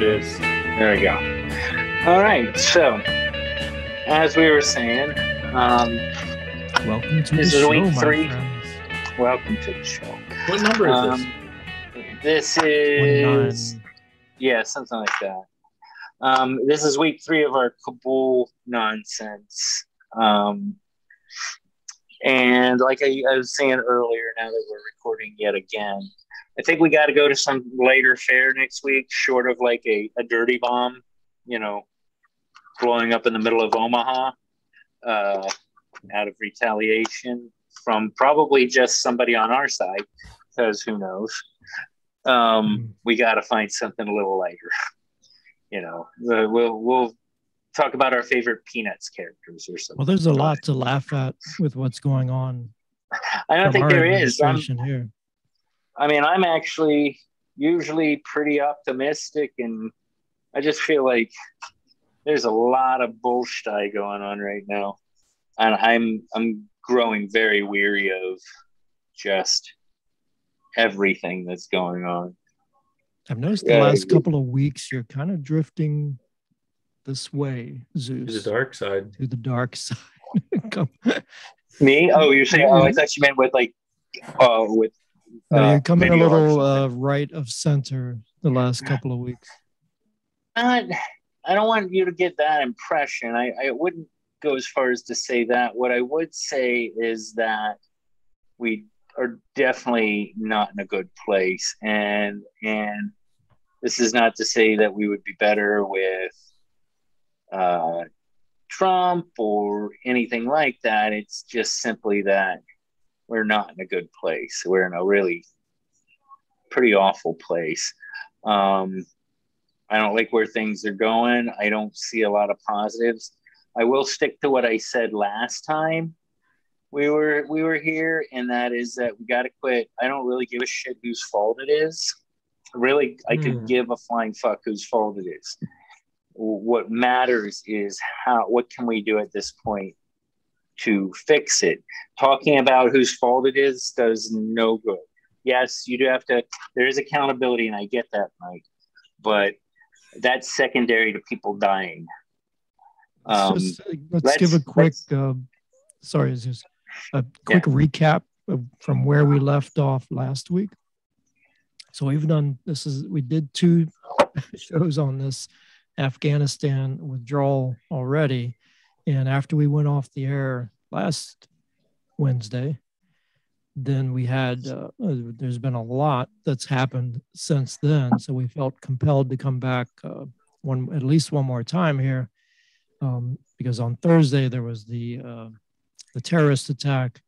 There it is. There we go. All right. So, as we were saying, um, Welcome to This the is show, show, week three. friends. welcome to the show. What number is this? Um, this is 29. yeah, something like that. Um, this is week three of our Kabul nonsense. Um, and like I, I was saying earlier, now that we're recording yet again, I think we got to go to some later fair next week, short of like a, a dirty bomb, you know, blowing up in the middle of Omaha uh, out of retaliation from probably just somebody on our side, because who knows. Um, we got to find something a little lighter. You know, Uh, we'll we'll talk about our favorite Peanuts characters or something. Well, there's a lot to laugh at with what's going on. I don't think there is. I'm, here. I mean, I'm actually usually pretty optimistic, and I just feel like there's a lot of bullshit going on right now, and I'm I'm growing very weary of just everything that's going on. I've noticed the Yeah, last it- couple of weeks you're kind of drifting this way, To Zeus, the dark side. to the dark side. Me? Oh, you're saying? Oh, I thought you meant with like, oh, with. No, uh, you're coming a little uh, right of center the last couple of weeks. not I don't want you to get that impression. I, I wouldn't go as far as to say that. What I would say is that we are definitely not in a good place and and this is not to say that we would be better with uh, Trump or anything like that. It's just simply that we're not in a good place. We're in a really pretty awful place. Um, I don't like where things are going. I don't see a lot of positives. I will stick to what I said last time we were we were here, and that is that we got to quit. I don't really give a shit whose fault it is. Really, I Hmm. could give a flying fuck whose fault it is. What matters is how. What can we do at this point to fix it? Talking about whose fault it is does no good. Yes, you do have to. There is accountability, and I get that, Mike. But that's secondary to people dying. Let's, Um, just, uh, let's, let's- give a quick, uh, sorry, Zeus, a quick recap from where we left off last week. So we've done this is we did two shows on this Afghanistan withdrawal already, and after we went off the air last Wednesday, then we had uh, there's been a lot that's happened since then. So we felt compelled to come back uh, one at least one more time here um, because on Thursday there was the uh, the terrorist attack.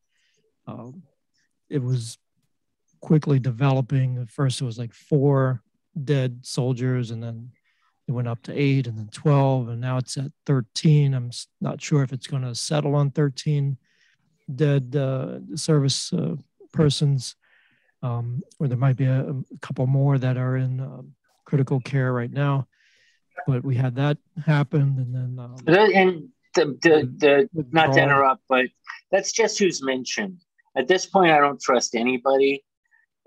Um, it was quickly developing. At first, it was like four dead soldiers, and then it went up to eight, and then twelve, and now it's at thirteen. I'm not sure if it's going to settle on thirteen dead uh, service uh, persons, um, or there might be a, a couple more that are in um, critical care right now. But we had that happen, and then um, and the, the, the not to interrupt, but that's just who's mentioned. At this point, I don't trust anybody.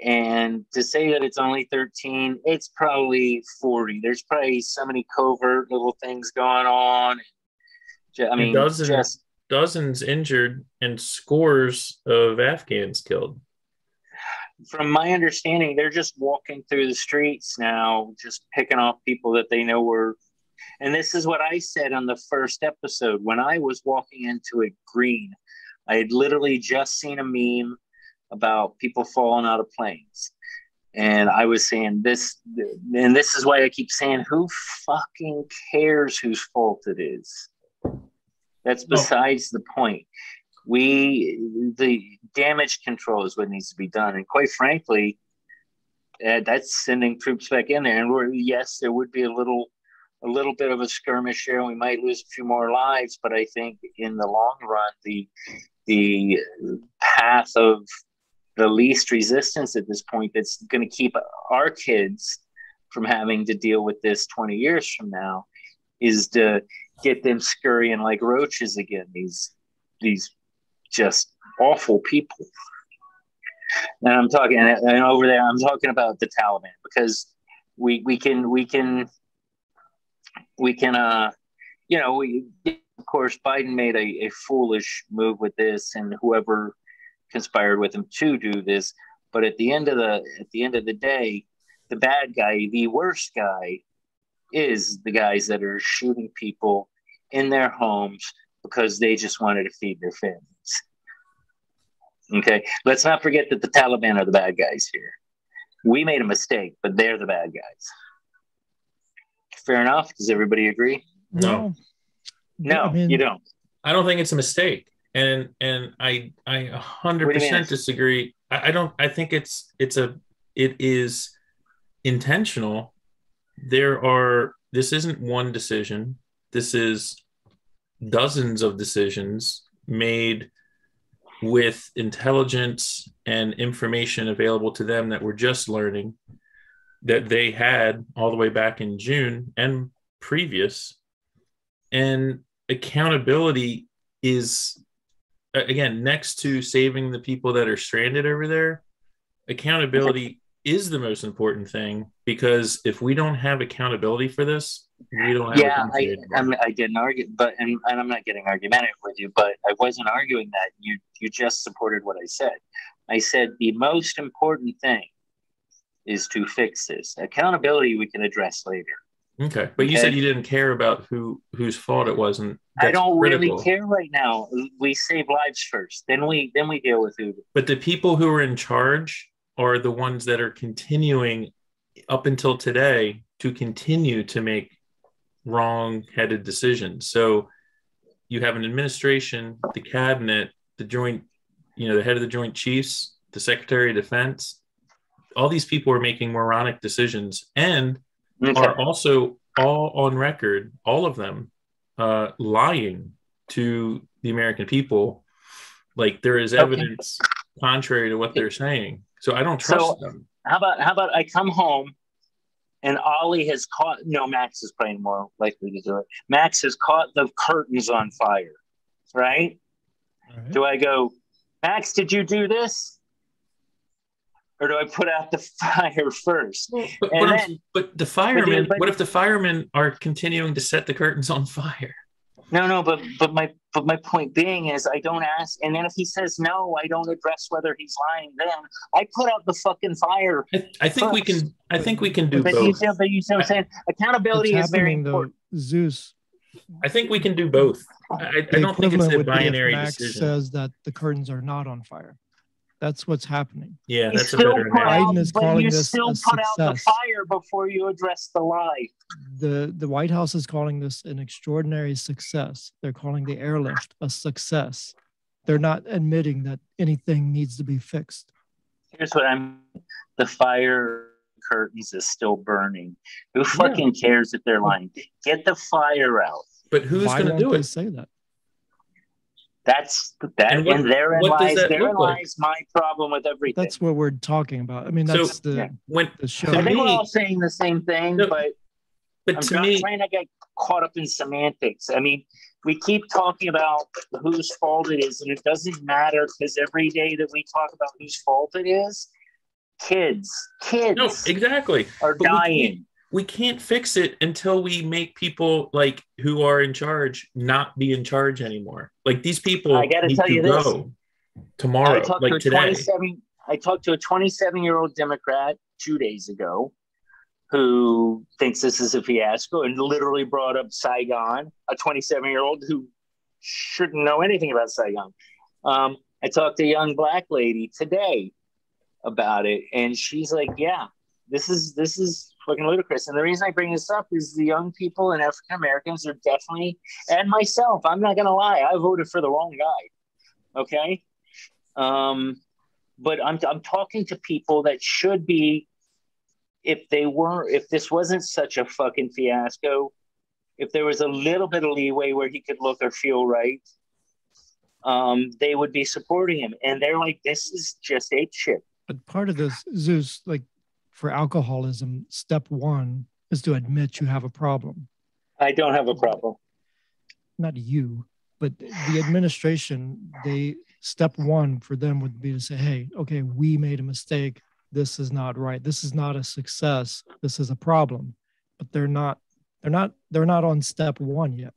And to say that it's only 13, it's probably 40. There's probably so many covert little things going on. I mean, doesn't- just Dozens injured and scores of Afghans killed. from my understanding, they're just walking through the streets now, just picking off people that they know were. And this is what I said on the first episode when I was walking into a green. I had literally just seen a meme about people falling out of planes. And I was saying this, and this is why I keep saying, who fucking cares whose fault it is? That's besides the point. We, the damage control is what needs to be done. And quite frankly, uh, that's sending troops back in there. And we're, yes, there would be a little, a little bit of a skirmish here. We might lose a few more lives, but I think in the long run, the the path of the least resistance at this point that's going to keep our kids from having to deal with this 20 years from now is to get them scurrying like roaches again these these just awful people. And i'm talking and over there i'm talking about the taliban because we we can we can we can uh you know we of course biden made a, a foolish move with this and whoever conspired with him to do this but at the end of the at the end of the day the bad guy the worst guy is the guys that are shooting people in their homes because they just wanted to feed their families. Okay? Let's not forget that the taliban are the bad guys here. We made a mistake but they're the bad guys. Fair enough? Does everybody agree? No. no. I mean, you don't. I don't think it's a mistake, and and I I a hundred What do you mean? percent disagree. I, I don't. I think it's it's a it is intentional. There are. This isn't one decision. This is dozens of decisions made with intelligence and information available to them that we're just learning that they had all the way back in June and previous. And accountability is again next to saving the people that are stranded over there accountability is the most important thing because if we don't have accountability for this we don't have yeah I. I'm, I didn't argue but and, and i'm not getting argumentative with you but i wasn't arguing that. You you just supported what i said. I said the most important thing is to fix this. Accountability we can address later okay but you Okay. said you didn't care about who whose fault it was and i don't critical. really care right now we save lives first then we then we deal with who but the people who are in charge are the ones that are continuing up until today to continue to make wrong-headed decisions so you have an administration the cabinet the joint you know the head of the joint chiefs the secretary of defense all these people are making moronic decisions and okay. are also all on record all of them uh, lying to the american people like there is Okay. evidence contrary to what they're saying so i don't trust So- them How about how about I come home and Ollie has caught no Max is playing more likely to do it. Max has caught the curtains on fire. Right? all right. Do I go, Max, did you do this? Or do I put out the fire first? but, And but, then- but the firemen but- what if the firemen are continuing to set the curtains on fire No, no, but but my but my point being is I don't ask and then if he says no, I don't address whether he's lying then. I put out the fucking fire. i, I think we can i think we can do But you both see, but you see what I'm saying? Accountability is very happening though, important. Zeus. i think we can do both i, I the don't think it's equivalent a would be if binary Max decision says that the curtains are not on fire. That's what's happening. yeah You that's a better put out, Biden is but calling you this still a put out the success. fire before you address the lie. The the White House is calling this an extraordinary success. They're calling the airlift a success. They're not admitting that anything needs to be fixed. Here's what I'm the fire curtains is still burning. Who fucking cares if they're lying? Get the fire out. but who's going to won't do they it say that? That's that And and, what- therein what lies that therein look like? lies my problem with everything. That's what we're talking about. I mean, So- that's the Yeah. when the show. To I think me- we're all saying the same thing, No, but but I'm to not me trying to get caught up in semantics. I mean, we keep talking about whose fault it is, and it doesn't matter because every day that we talk about whose fault it is, kids, kids no exactly are but we dying. We can't fix it until we make people like who are in charge not be in charge anymore. Like these people I gotta tell to you this. tomorrow, I talked like to today. 27. I talked to a 27 year old Democrat two days ago, who thinks this is a fiasco and literally brought up Saigon. A 27 year old who shouldn't know anything about Saigon. Um, I talked to a young black lady today about it, and she's like, "Yeah, this is this is fucking ludicrous." And the reason I bring this up is the young people and African Americans are definitely, and myself. I'm not gonna lie, I voted for the wrong guy. Okay, um, but I'm I'm talking to people that should be, if they were, if this wasn't such a fucking fiasco, if there was a little bit of leeway where he could look or feel right, um, they would be supporting him. And they're like, this is just ape shit. But part of this, Zeus, like for alcoholism, step one is to admit you have a problem. I don't have a problem. Not you, but the administration, they step one for them would be to say, hey, okay, we made a mistake. this is not right. This is not a success. This is a problem. But they're not they're not they're not on step 1 yet.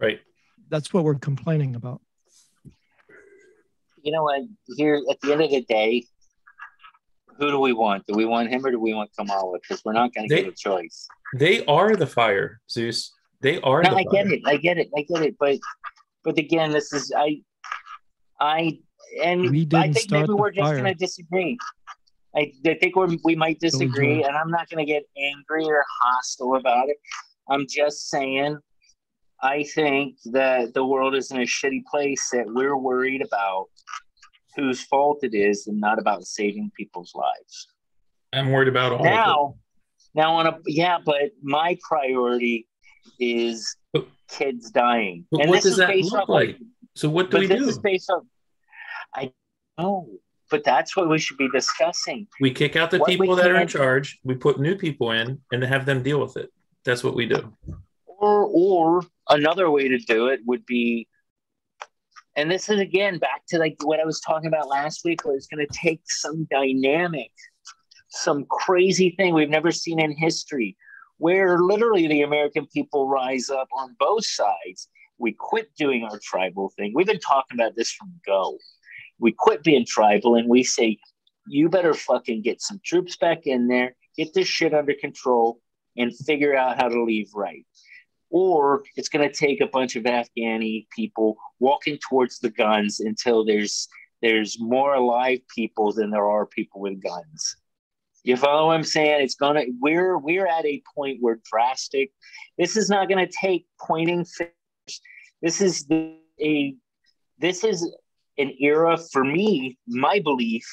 Right. That's what we're complaining about. You know what? Here at the end of the day, who do we want? Do we want him or do we want Kamala? Because we're not going to get a choice. They are the fire, Zeus. They are No, the I get it. I get it. I get it. But but again, this is I I and We I didn't think start maybe we're just going to disagree. I, I think we're, we might disagree, and I'm not going to get angry or hostile about it. I'm just saying, I think that the world is in a shitty place that we're worried about whose fault it is and not about saving people's lives. I'm worried about all Now, now on a yeah, but my priority is But- kids dying, but and what this does is that based look like? Of. So what do we this do? is based on. I know, but that's what we should be discussing. We kick out the What people that are in charge. We put new people in and have them deal with it. That's what we do. Or, or another way to do it would be, and this is again back to like what I was talking about last week, where it's going to take some dynamic, some crazy thing we've never seen in history, where literally the American people rise up on both sides. We quit doing our tribal thing. We've been talking about this from go. We quit being tribal and we say, you better fucking get some troops back in there, get this shit under control, and figure out how to leave right. Or it's going to take a bunch of Afghani people walking towards the guns until there's there's more alive people than there are people with guns. You follow what I'm saying? It's gonna we're we're at a point where drastic. This is not going to take pointing fingers. This is the, a this is an era for me. My belief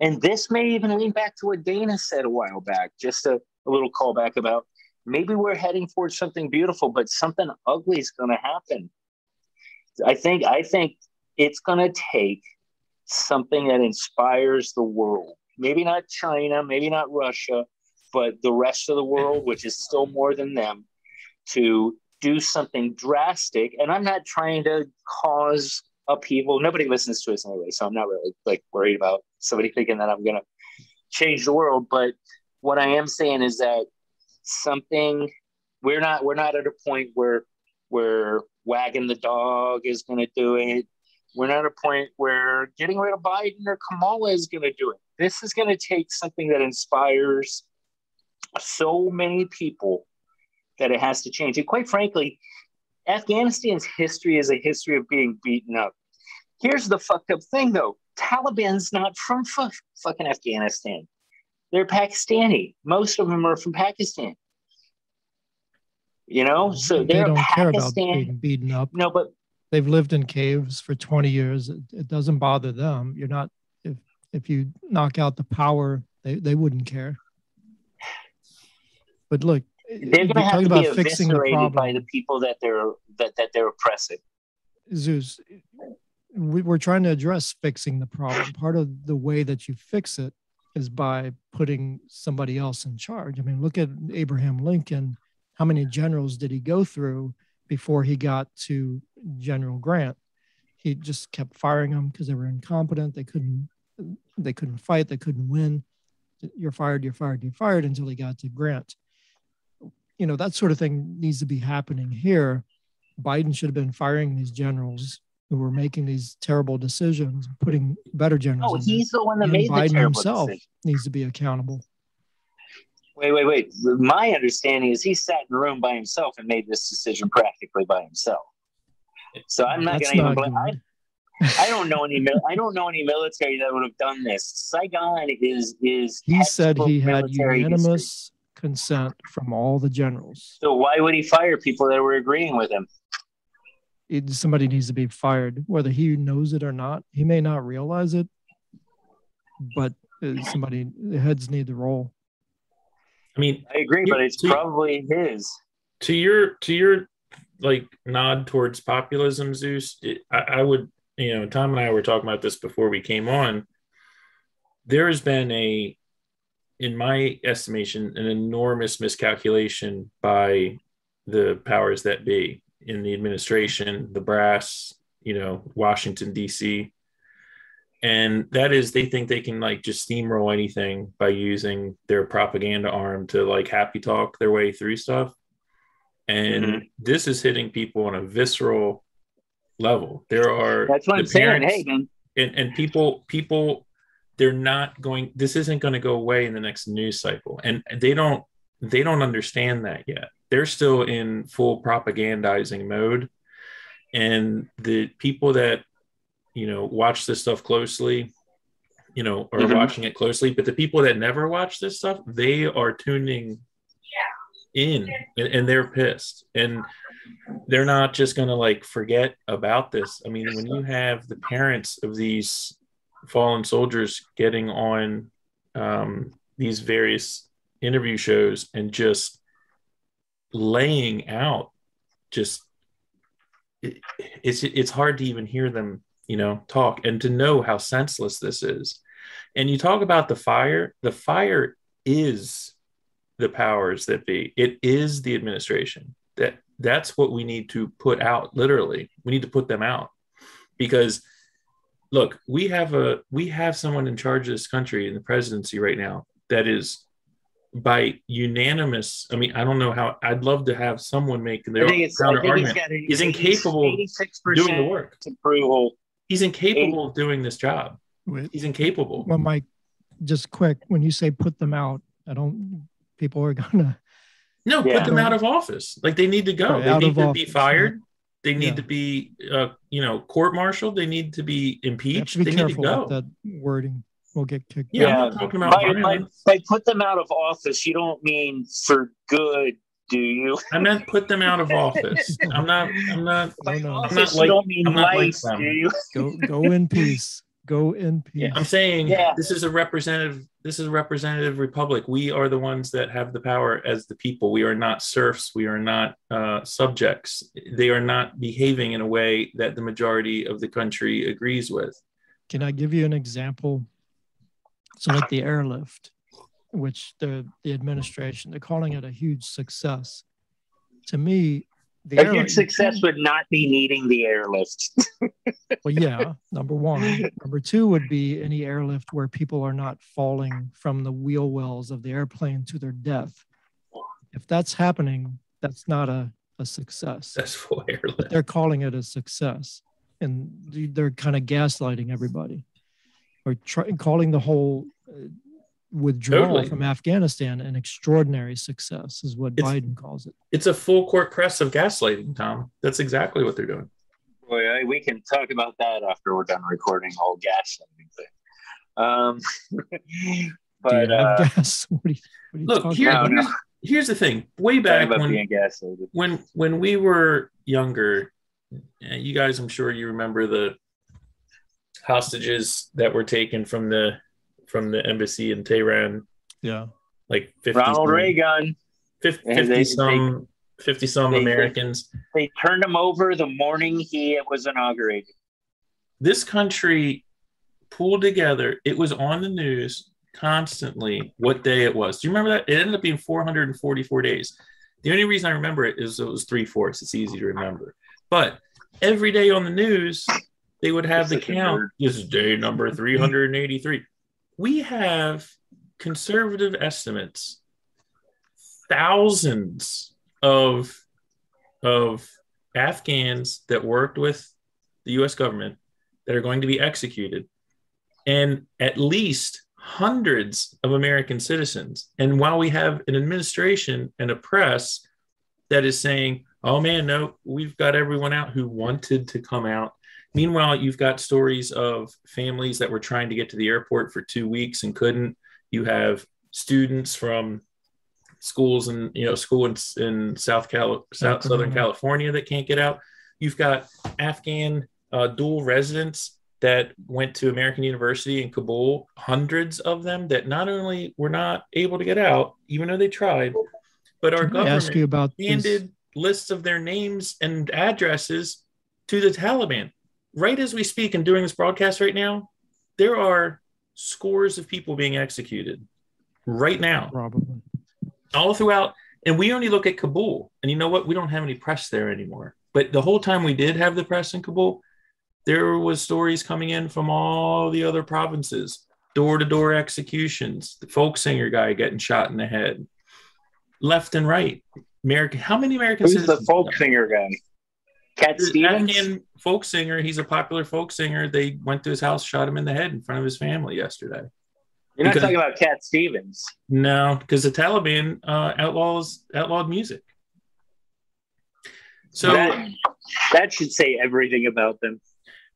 and this may even lean back to what Dana said a while back, just a, a little callback about maybe we're heading towards something beautiful, but something ugly is going to happen. I think I think it's going to take something that inspires the world. Maybe not China, maybe not Russia, but the rest of the world, which is still more than them, to do something drastic. And I'm not trying to cause upheaval. Nobody listens to us anyway, so I'm not really like worried about somebody thinking that I'm going to change the world. But what I am saying is that something we're not we're not at a point where where wagging the dog is going to do it. We're not at a point where getting rid of Biden or Kamala is going to do it. This is going to take something that inspires so many people that it has to change. And quite frankly, Afghanistan's history is a history of being beaten up. Here's the fucked up thing, though: Taliban's not from fu- fucking Afghanistan. They're Pakistani. Most of them are from Pakistan. You know, so they they're don't care about being beaten up. no, but They've lived in caves for 20 years. It, it doesn't bother them. You're not if if you knock out the power, they, they wouldn't care. But look, they're going to have talking to be about fixing the eviscerated by the people that they're that, that they're oppressing. Zeus, we're trying to address fixing the problem. Part of the way that you fix it is by putting somebody else in charge. I mean, look at Abraham Lincoln. How many generals did he go through before he got to General Grant? He just kept firing them because they were incompetent. They couldn't they couldn't fight. They couldn't win. You're fired. You're fired. You're fired until he got to Grant. You know that sort of thing needs to be happening here. Biden should have been firing these generals who were making these terrible decisions, putting better generals. Oh, he's the one that Even made the Biden terrible himself decision. needs to be accountable. Wait, wait, wait. My understanding is he sat in a room by himself and made this decision practically by himself. So I'm not going to even. Blame, I. I don't know any. mil- I don't know any military that would have done this. Saigon is is. He said he had military history. unanimous consent from all the generals. So why would he fire people that were agreeing with him? It, somebody needs to be fired, whether he knows it or not. He may not realize it, but uh, somebody, the heads need to roll. I mean, I agree, but it's See- probably his. to your to your like nod towards populism, Zeus, it, I, I would you know Tom and I were talking about this before we came on. There has been a, in my estimation, an enormous miscalculation by the powers that be in the administration, the brass, you know, Washington D.C. and that is they think they can like just steamroll anything by using their propaganda arm to like happy talk their way through stuff and mm-hmm. this is hitting people on a visceral level there are that's what i'm saying hey man. And, and people people they're not going this isn't going to go away in the next news cycle and they don't they don't understand that yet they're still in full propagandizing mode. And the people that you know watch this stuff closely you know are mm-hmm. watching it closely but the people that never watch this stuff they are tuning in and, and they're pissed. And they're not just going to like forget about this. I mean when you have the parents of these fallen soldiers getting on um, these various interview shows and just laying out just it, it's it's hard to even hear them you know talk and to know how senseless this is. And you talk about the fire the fire is the powers that be. It is the administration. That that's what we need to put out literally. We need to put them out. Because look we have a we have someone in charge of this country in the presidency right now that is by unanimous i mean i don't know how i'd love to have someone make their counter argument he's, incapable of doing the work approval he's incapable of doing this job he's incapable well mike just quick when you say put them out i don't people are gonna no yeah. put them out of office like they need to go right, they need to office. be fired they need yeah. to be, uh, you know, court-martialed. They need to be impeached. Be they need to go. that wording will get kicked. Yeah, yeah. Talking about by, by, by, put them out of office. You don't mean for good, do you? I meant put them out of office. I'm not. I'm not. By I'm not like. You don't mean life, like do you? Go go in peace. Go in peace. Yeah, I'm saying yeah. this is a representative. This is a representative republic. We are the ones that have the power as the people. We are not serfs. We are not uh, subjects. They are not behaving in a way that the majority of the country agrees with. Can I give you an example? So, like the airlift, which the the administration they're calling it a huge success. To me, the a huge success would not be needing the airlift. well, yeah, number one. Number two would be any airlift where people are not falling from the wheel wells of the airplane to their death. If that's happening, that's not a, a success. That's full airlift. But they're calling it a success. And they're kind of gaslighting everybody or try, calling the whole uh, withdrawal totally. from Afghanistan an extraordinary success, is what it's, Biden calls it. It's a full court press of gaslighting, Tom. That's exactly what they're doing. Boy, we can talk about that after we're done recording whole gaslighting thing. Um, but uh, gas? What are you, what are you look, here, here's, here's the thing. Way back when, when when we were younger, you guys, I'm sure you remember the hostages that were taken from the from the embassy in Tehran. Yeah. Like 50 Ronald some, Reagan. 50, 50 they, some they, 50 some they, Americans. They turned him over the morning he was inaugurated. This country pulled together. It was on the news constantly what day it was. Do you remember that? It ended up being 444 days. The only reason I remember it is it was three fourths. It's easy to remember. But every day on the news, they would have the count. This is day number mm-hmm. 383 we have conservative estimates. Thousands of of afghans that worked with the us government that are going to be executed. And at least hundreds of american citizens. And while we have an administration and a press that is saying oh man no we've got everyone out who wanted to come out Meanwhile, you've got stories of families that were trying to get to the airport for two weeks and couldn't. You have students from schools and you know school in, in South Cal South Southern California that can't get out. You've got Afghan uh, dual residents that went to American University in Kabul, hundreds of them that not only were not able to get out, even though they tried, but our Can government ask you about handed this? lists of their names and addresses to the Taliban right as we speak and doing this broadcast right now, there are scores of people being executed right now. Probably. All throughout. And we only look at Kabul. And you know what? We don't have any press there anymore. But the whole time we did have the press in Kabul, there was stories coming in from all the other provinces, door to door executions, the folk singer guy getting shot in the head, left and right. American, how many Americans? Who's the folk singer guy? Cat Stevens? Afghan folk singer. He's a popular folk singer. They went to his house, shot him in the head in front of his family yesterday. You're not Because- talking about Cat Stevens. No, because the Taliban uh, outlaws outlawed music. So that, that should say everything about them.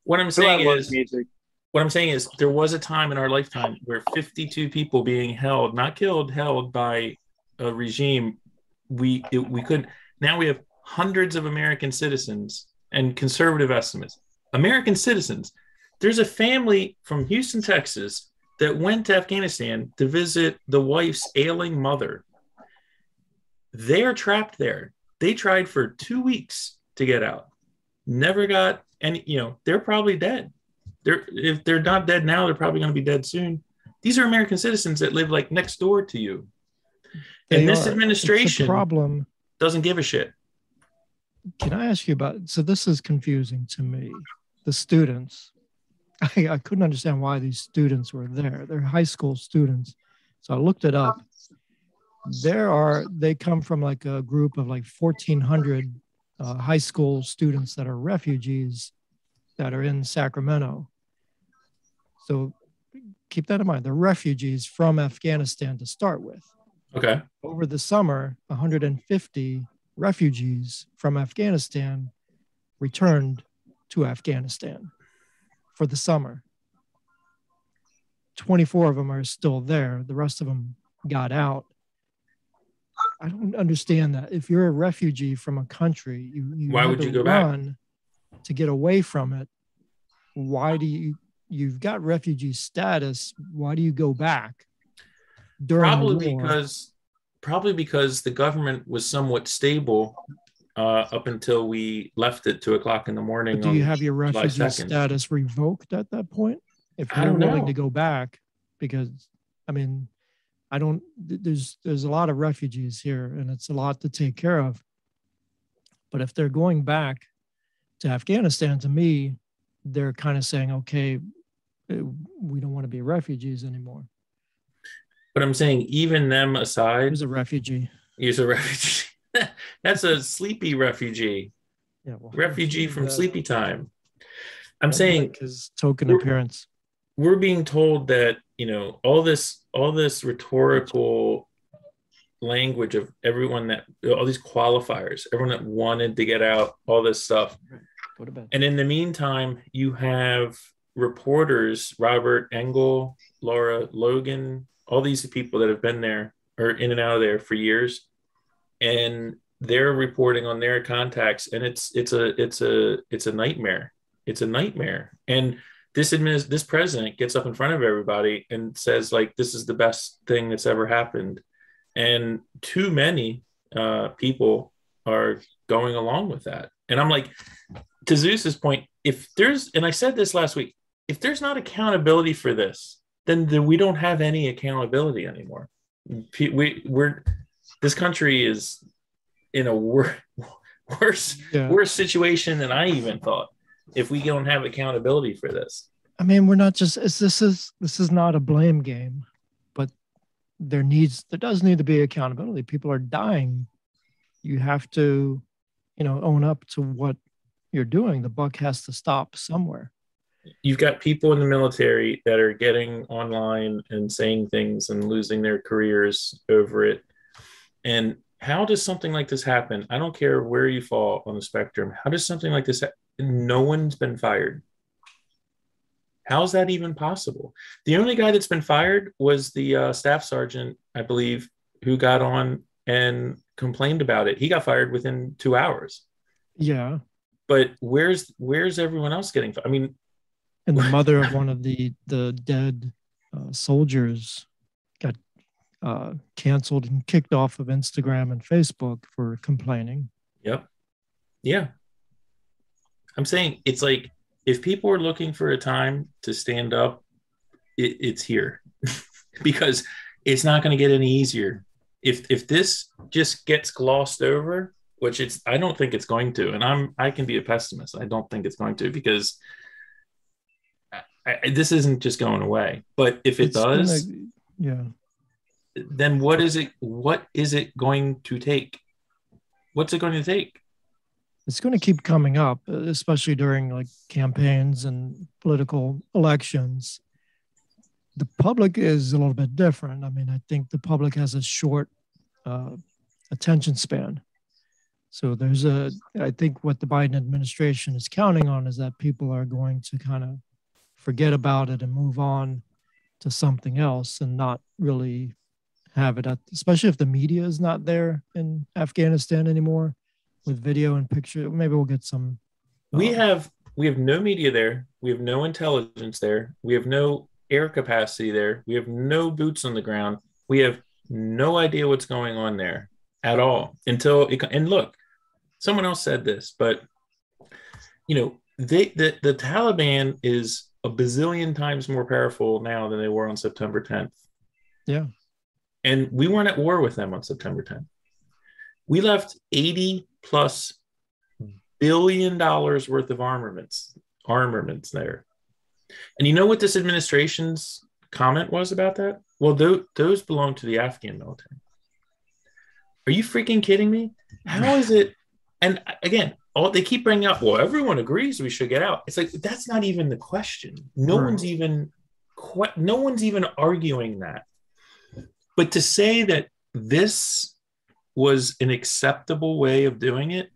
what I'm saying is, music? what I'm saying is, there was a time in our lifetime where 52 people being held, not killed, held by a regime. We it, we could now we have hundreds of American citizens and conservative estimates. American citizens. There's a family from Houston, Texas, that went to Afghanistan to visit the wife's ailing mother. They're trapped there. They tried for two weeks to get out. Never got any, you know, they're probably dead. They're if they're not dead now, they're probably going to be dead soon. These are American citizens that live like next door to you. They and this are. Administration problem. doesn't give a shit. Can I ask you about? So this is confusing to me. The students, I, I couldn't understand why these students were there. They're high school students, so I looked it up. There are they come from like a group of like 1,400 uh, high school students that are refugees that are in Sacramento. So keep that in mind. They're refugees from Afghanistan to start with Okay. over the summer, 150 refugees from Afghanistan returned to Afghanistan for the summer. 24 of them are still there. The rest of them got out. I don't understand that. If you're a refugee from a country, you, you Why would to you go back? run to get away from it. Why do you? You've got refugee status. Why do you go back? During the probably war? because probably because the government was somewhat stable uh, up until we left at two o'clock in the morning. But do you have your refugee status revoked at that point? If you're willing know. to go back, because I mean, I don't. There's there's a lot of refugees here, and it's a lot to take care of. But if they're going back to Afghanistan, to me, they're kind of saying, okay, uh, we don't want to be refugees anymore. But I'm saying even them aside, he's a refugee? he's a refugee. That's a sleepy refugee, Yeah, well, refugee from that- sleepy time. I'm saying like his token we're- appearance. we're being told that you know all this all this rhetorical language of everyone that all these qualifiers everyone that wanted to get out all this stuff to bed. and in the meantime you have reporters robert engel lara logan all these people that have been there or in and out of there for years and they're reporting on their contacts and it's it's a it's a it's a nightmare. It's a nightmare. And this adminis- this president gets up in front of everybody and says like this is the best thing that's ever happened. And too many uh, people are going along with that. And i'm like to zeus's point if there's and i said this last week if there's not accountability for this then, then we don't have any accountability anymore we we're this country is in a wor- worse Yeah. worse situation than i even thought if we don't have accountability for this I mean, we're not just this is this is not a blame game, but there needs there does need to be accountability. People are dying. You have to, you know, own up to what you're doing. The buck has to stop somewhere. You've got people in the military that are getting online and saying things and losing their careers over it. And how does something like this happen? I don't care where you fall on the spectrum. How does something like this? Ha- no one's been fired. How's that even possible? The only guy that's been fired was the uh, staff sergeant, I believe, who got on and complained about it. He got fired within two hours. Yeah. But where's where's everyone else getting? I mean, And the mother of one of the the dead uh, soldiers got uh, canceled and kicked off of Instagram and Facebook for complaining. Yep. Yeah. I'm saying it's like if people are looking for a time to stand up, it, it's here because it's not going to get any easier. If if this just gets glossed over, which it's I don't think it's going to, and I'm I can be a pessimist. I don't think it's going to because I, this isn't just going away. But if it It's does, gonna- yeah. then what is it? What is it going to take? What's it going to take? it's going to keep coming up, especially during like campaigns and political elections. The public is a little bit different. I mean, I think the public has a short uh, attention span. So there's a, I think what the Biden administration is counting on is that people are going to kind of forget about it and move on to something else and not really have it at, especially if the media is not there in Afghanistan anymore with video and picture. Maybe we'll get some. We uh, have we have no media there. We have no intelligence there. We have no air capacity there. We have no boots on the ground. We have no idea what's going on there at all until it. And look, someone else said this, but you know, they the the Taliban is a bazillion times more powerful now than they were on September 10th. Yeah. And we weren't at war with them on September 10th. We left 80 plus billion dollars worth of armaments armaments there. And you know what this administration's comment was about that? Well, those, those belong to the Afghan military. Are you freaking kidding me? How is it? And again, all they keep bringing up, well, everyone agrees we should get out. It's like that's not even the question. No Right. one's even no one's even arguing that. But to say that this was an acceptable way of doing it,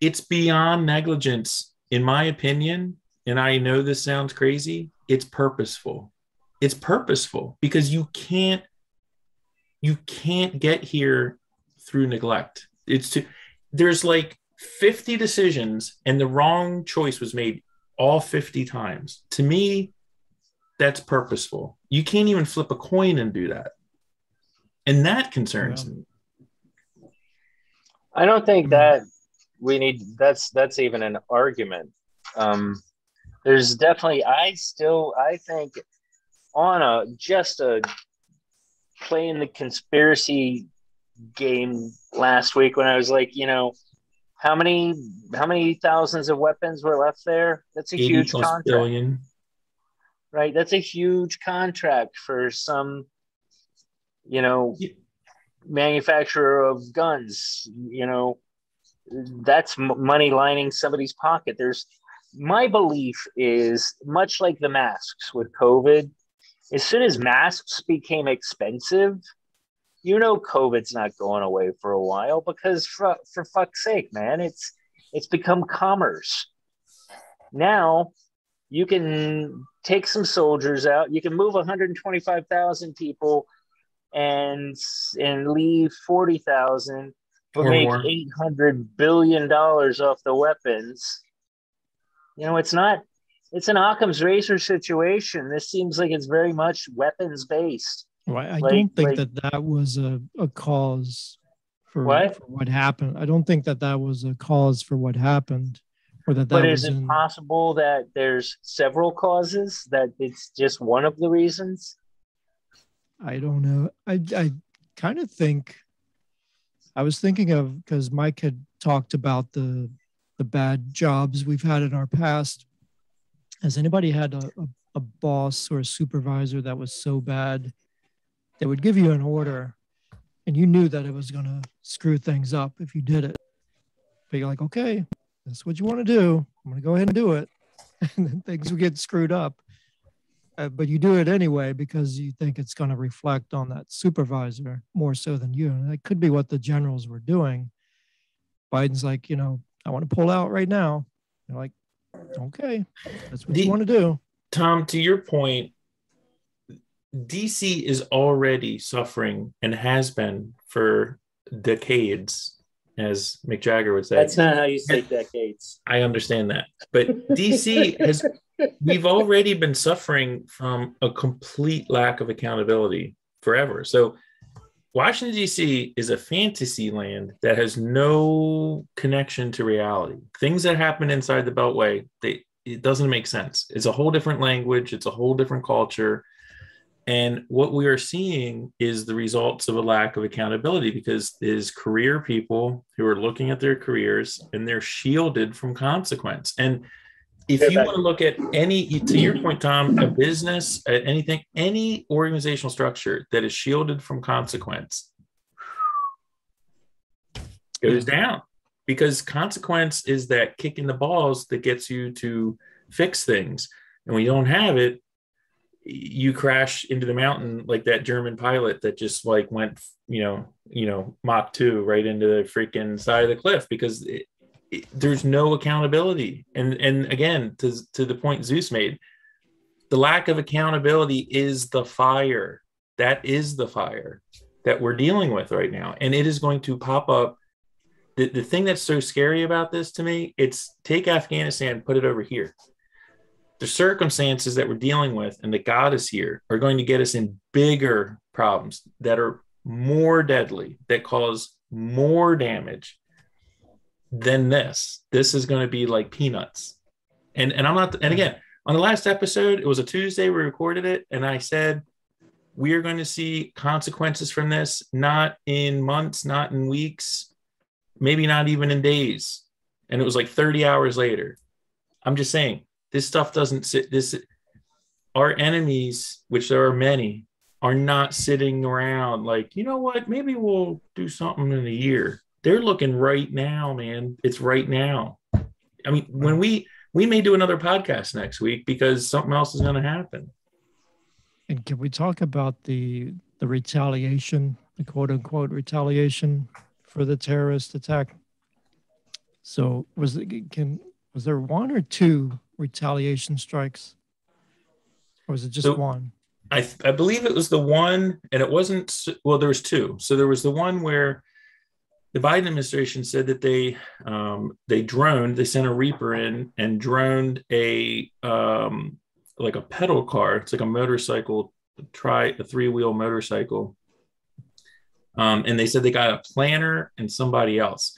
it's beyond negligence, in my opinion. And I know this sounds crazy. It's purposeful. It's purposeful because you can't you can't get here through neglect. It's to there's like 50 decisions and the wrong choice was made all 50 times. To me, that's purposeful. You can't even flip a coin and do that. And that concerns Yeah. me. I don't think Mm. that we need that's that's even an argument. Um, there's definitely I still I think on a just a playing the conspiracy game last week when I was like, you know, how many how many thousands of weapons were left there? That's a huge contract, billion. right? That's a huge contract for some, you know, Yeah. manufacturer of guns. You know, that's money lining somebody's pocket. There's my belief is much like the masks with COVID. As soon as masks became expensive, you know COVID's not going away for a while because for, for fuck's sake, man, it's it's become commerce. Now you can take some soldiers out, you can move 125,000 people and and leave 40,000 but Or make more. 800 billion dollars off the weapons. You know, it's not it's an Occam's razor situation. This seems like it's very much weapons based. Well, I Like- don't think like- that that was a, a cause for What? for what happened. I don't think that that was a cause for what happened, or that that But is it possible that there's several causes that it's just one of the reasons? I don't know. I I kind of think I was thinking of because Mike had talked about the the bad jobs we've had in our past. Has anybody had a, a, a boss or a supervisor that was so bad they would give you an order and you knew that it was going to screw things up if you did it? But you're like, okay, that's what you want to do. I'm going to go ahead and do it. And then things would get screwed up uh, but you do it anyway because you think it's going to reflect on that supervisor more so than you. And that could be what the generals were doing. Biden's like, you know, I want to pull out right now. They're like, okay, that's what The- you want to do. Tom, to your point, DC is already suffering and has been for decades, as Mick Jagger would say. That's not how you say decades. I understand that. But DC has, we've already been suffering from a complete lack of accountability forever. So, Washington, D.C. is a fantasy land that has no connection to reality. Things that happen inside the Beltway, they, it doesn't make sense. It's a whole different language, it's a whole different culture. And what we are seeing is the results of a lack of accountability because there's career people who are looking at their careers and they're shielded from consequence. And if you want to look at any, to your point, Tom, a business, anything, any organizational structure that is shielded from consequence goes down because consequence is that kick in the balls that gets you to fix things. And when you don't have it, you crash into the mountain like that German pilot that just like went, you know, you know, Mach 2 right into the freaking side of the cliff because it, it, there's no accountability. And and again, to to the point Zeus made, the lack of accountability is the fire. That is the fire that we're dealing with right now. And it is going to pop up. The, the thing that's so scary about this to me, it's take Afghanistan, put it over here the circumstances that we're dealing with and that God is here are going to get us in bigger problems that are more deadly, that cause more damage than this. This is going to be like peanuts. And and I'm not and again, on the last episode, it was a Tuesday, we recorded it, and I said we are going to see consequences from this, not in months, not in weeks, maybe not even in days. And it was like 30 hours later. I'm just saying, this stuff doesn't sit this our enemies which there are many are not sitting around like you know what? Maybe we'll do something in a year. They're looking right now man. It's right now. I mean when we we may do another podcast next week because something else is going to happen. And can we talk about the the retaliation the quote unquote retaliation for the terrorist attack? So was it can was there one or two retaliation strikes? Or was it just so, one? I, I believe it was the one, and it wasn't, well, there was two. So there was the one where the Biden administration said that they um, they droned, they sent a Reaper in and droned a um, like a pedal car. It's like a motorcycle, try a three wheel motorcycle. Um, and they said they got a planner and somebody else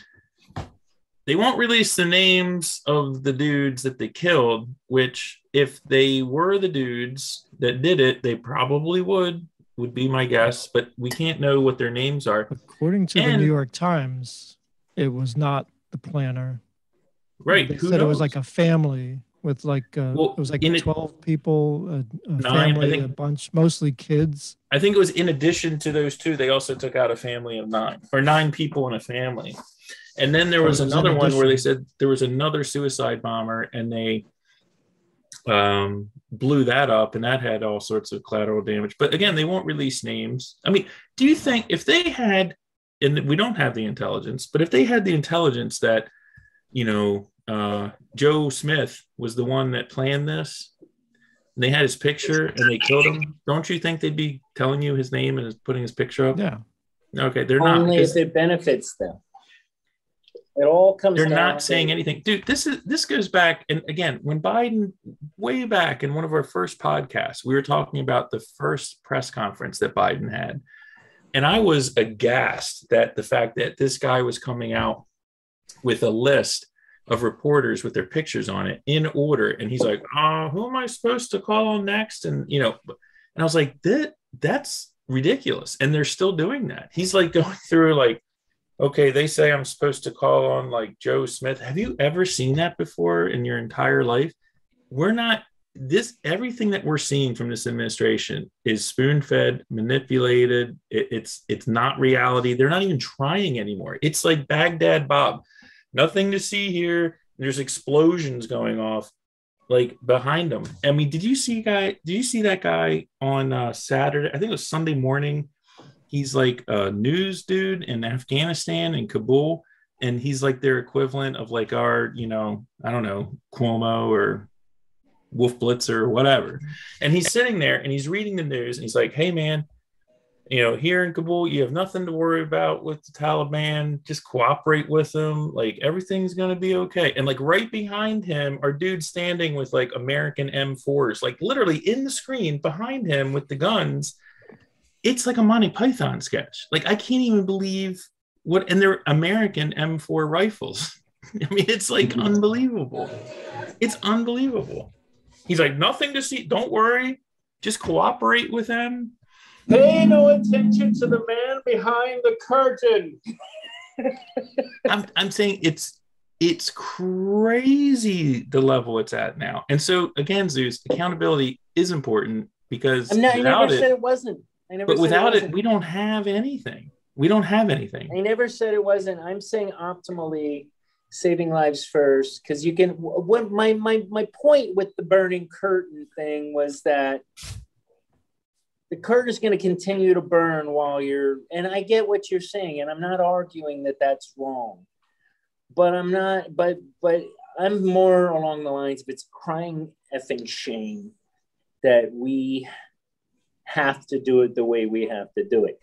they won't release the names of the dudes that they killed, which if they were the dudes that did it, they probably would, would be my guess, but we can't know what their names are. According to and, the New York Times, it was not the planner. Right. They Who said knows? it was like a family with like uh, well, it was like 12 it, people, a, a nine, family, think, a bunch, mostly kids. I think it was in addition to those two, they also took out a family of nine or nine people in a family. And then there was another one where they said there was another suicide bomber and they um, blew that up and that had all sorts of collateral damage. But again, they won't release names. I mean, do you think if they had, and we don't have the intelligence, but if they had the intelligence that, you know, uh, Joe Smith was the one that planned this, and they had his picture and they killed him, don't you think they'd be telling you his name and putting his picture up? Yeah. Okay, they're Only not. Only if it benefits them. It all comes. They're not saying anything, dude. This is this goes back, and again, when Biden, way back in one of our first podcasts, we were talking about the first press conference that Biden had, and I was aghast that the fact that this guy was coming out with a list of reporters with their pictures on it in order, and he's like, "Oh, who am I supposed to call on next?" And you know, and I was like, "That that's ridiculous," and they're still doing that. He's like going through like okay, they say I'm supposed to call on like Joe Smith. Have you ever seen that before in your entire life? We're not this everything that we're seeing from this administration is spoon-fed, manipulated. It, it's it's not reality. They're not even trying anymore. It's like Baghdad Bob. Nothing to see here. There's explosions going off like behind them. I mean, did you see guy? Did you see that guy on uh, Saturday? I think it was Sunday morning he's like a news dude in Afghanistan and Kabul, and he's like their equivalent of like our, you know, I don't know, Cuomo or Wolf Blitzer or whatever. And he's sitting there and he's reading the news and he's like, "Hey man, you know, here in Kabul, you have nothing to worry about with the Taliban. Just cooperate with them. Like everything's gonna be okay." And like right behind him are dudes standing with like American M4s, like literally in the screen behind him with the guns it's like a Monty Python sketch. Like I can't even believe what, and they're American M4 rifles. I mean, it's like mm-hmm. unbelievable. It's unbelievable. He's like, nothing to see. Don't worry. Just cooperate with them. Pay no attention to the man behind the curtain. I'm, I'm saying it's it's crazy the level it's at now. And so again, Zeus, accountability is important because I'm not, I without never it, said it wasn't. I never but without it, wasn't. we don't have anything. We don't have anything. I never said it wasn't. I'm saying optimally saving lives first because you can. What my my my point with the burning curtain thing was that the curtain is going to continue to burn while you're. And I get what you're saying, and I'm not arguing that that's wrong, but I'm not. But but I'm more along the lines of it's crying effing shame that we have to do it the way we have to do it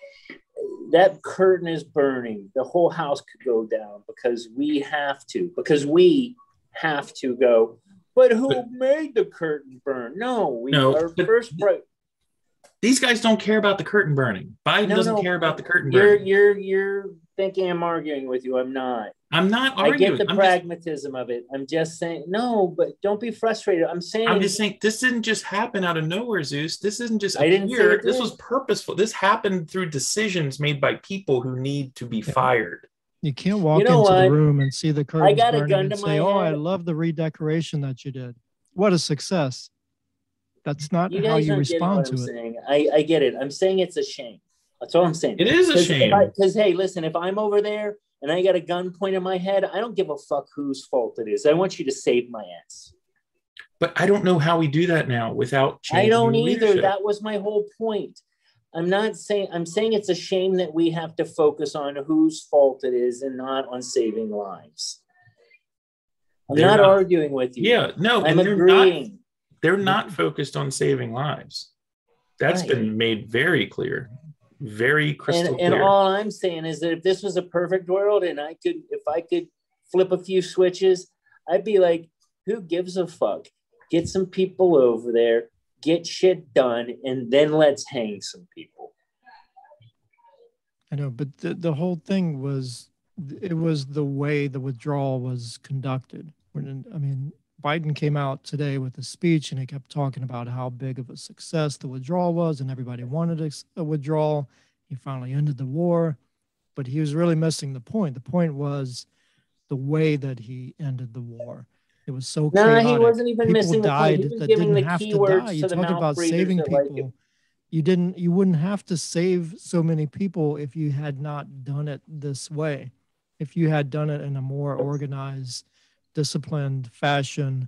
that curtain is burning. The whole house could go down because we have to, because we have to go. But who But- made the curtain burn? No, we No, our first These guys don't care about the curtain burning. Biden No, doesn't no, care about the curtain You're you're you're thinking I'm arguing with you. I'm not. I'm not arguing. I get the I'm, just, pragmatism of it. I'm just saying no, but don't be frustrated. I'm saying I'm just saying this didn't just happen out of nowhere, Zeus. This isn't just I didn't say This did. was purposeful. This happened through decisions made by people who need to be Yeah. fired. You can't walk know into what? the room and see the curtains got a gun and to say, my "Oh, I love the redecoration that you did. What a success!" That's not you how you respond to I'm it. saying. I, I get it. I'm saying it's a shame. That's all I'm saying. It is a shame. Because hey, listen, if I'm over there and I got a gun pointed at my head, I don't give a fuck whose fault it is. I want you to save my ass. But I don't know how we do that now without changing I don't either. leadership. That was my whole point. I'm not saying I'm saying it's a shame that we have to focus on whose fault it is and not on saving lives. I'm not, not- arguing with you. yeah, no, I'm and they're not agreeing. they're not focused on saving lives. That's Right. been made very clear, very crystal and, and clear. all I'm saying is that if this was a perfect world and I could, if I could flip a few switches, I'd be like, who gives a fuck? Get some people over there, get shit done, and then let's hang some people. I know, but the, the whole thing was it was the way the withdrawal was conducted. When I mean, Biden came out today with a speech and he kept talking about how big of a success the withdrawal was, and everybody wanted a, withdrawal. He finally ended the war, but he was really missing the point. The point was the way that he ended the war. It was so No, chaotic. he wasn't even people missing the point. He was that giving didn't the have to die. You to talked about saving that like people you didn't you wouldn't have to save so many people if you had not done it this way if you had done it in a more organized disciplined fashion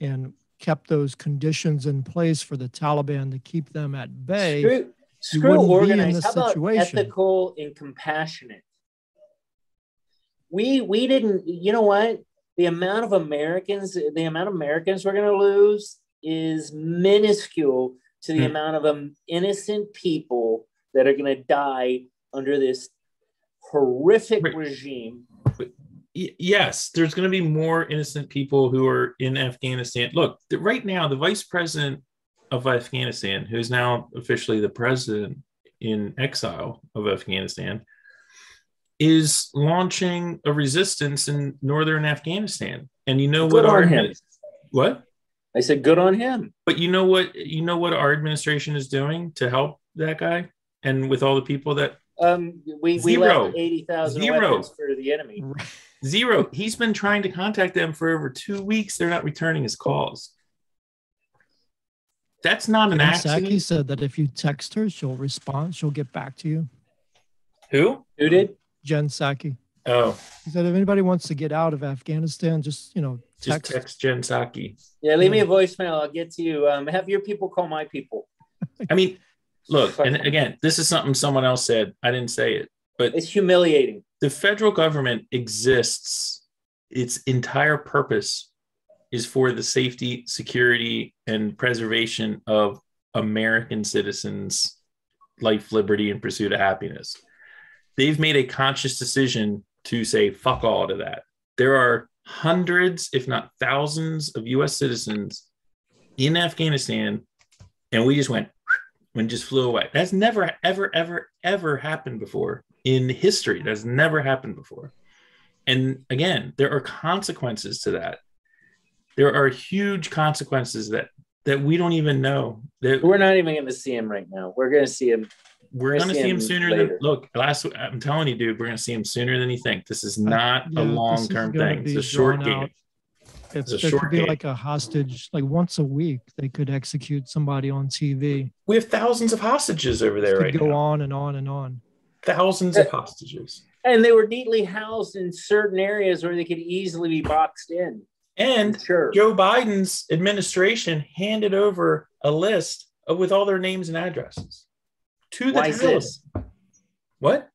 and kept those conditions in place for the taliban to keep them at bay Screw, screw wouldn't be in organized. this How about ethical and compassionate? We we didn't. You know what? The amount of Americans, the amount of Americans we're going to lose is minuscule to the Hmm. amount of um, innocent people that are going to die under this horrific Right. regime. Y- yes, there's going to be more innocent people who are in Afghanistan. Look, th- right now, the vice president of Afghanistan, who is now officially the president in exile of Afghanistan, is launching a resistance in northern Afghanistan. And you know Good what our on him. what? I said, good on him. But you know what? You know what our administration is doing to help that guy, and with all the people that Um, we, we Zero. left 80,000 Zero. weapons for the enemy. Zero. He's been trying to contact them for over two weeks. They're not returning his calls. That's not an Jen accident. Psaki said that if you text her she'll respond she'll get back to you Who? Who did? jen Psaki. Oh, he said if anybody wants to get out of afghanistan just you know just text, text Jen Psaki. Yeah, leave me a voicemail. I'll get to you. Um, have your people call my people. I mean, look, and again, this is something someone else said. I didn't say it, but It's humiliating. The federal government exists. Its entire purpose is for the safety, security, and preservation of American citizens' life, liberty, and pursuit of happiness. They've made a conscious decision to say fuck all to that. There are hundreds, if not thousands, of US citizens in Afghanistan, and we just went and just flew away. That's never, ever, ever, ever happened before in history. That's never happened before. And again, there are consequences to that. There are huge consequences that that we don't even know. That We're not even going to see him right now. We're going to see him we're I gonna see see him him sooner later. than look. Last, I'm telling you, dude, we're gonna see him sooner than you think. This is not yeah, a long term thing. It's a short game. out. It's, a short could be game. like a hostage, like once a week, they could execute somebody on TV. We have thousands of hostages over This there could right go now. on and on and on. Thousands of hostages. And they were neatly housed in certain areas where they could easily be boxed in. And Sure. Joe Biden's administration handed over a list of, with all their names and addresses to the Why Taliban. this? What?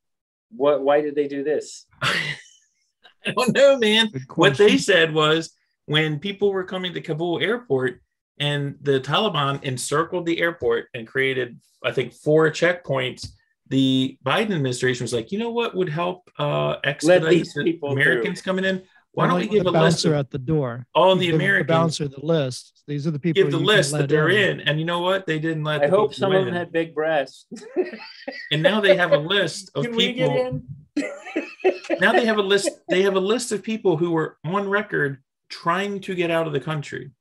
What? Why did they do this? I don't know, man. What they said was when people were coming to Kabul airport and the Taliban encircled the airport and created, I think, four checkpoints. The Biden administration was like, you know what would help uh, expedite these the people Americans coming in? Why Or don't we give the a list bouncer of at the door? all the Americans? The bouncer the list. These are the people. give the list that they're in. And you know what? They didn't let. I the hope people some of in. them had big breasts. And now they have a list of Can we people. get in? now they have a list. They have a list of people who were on record trying to get out of the country,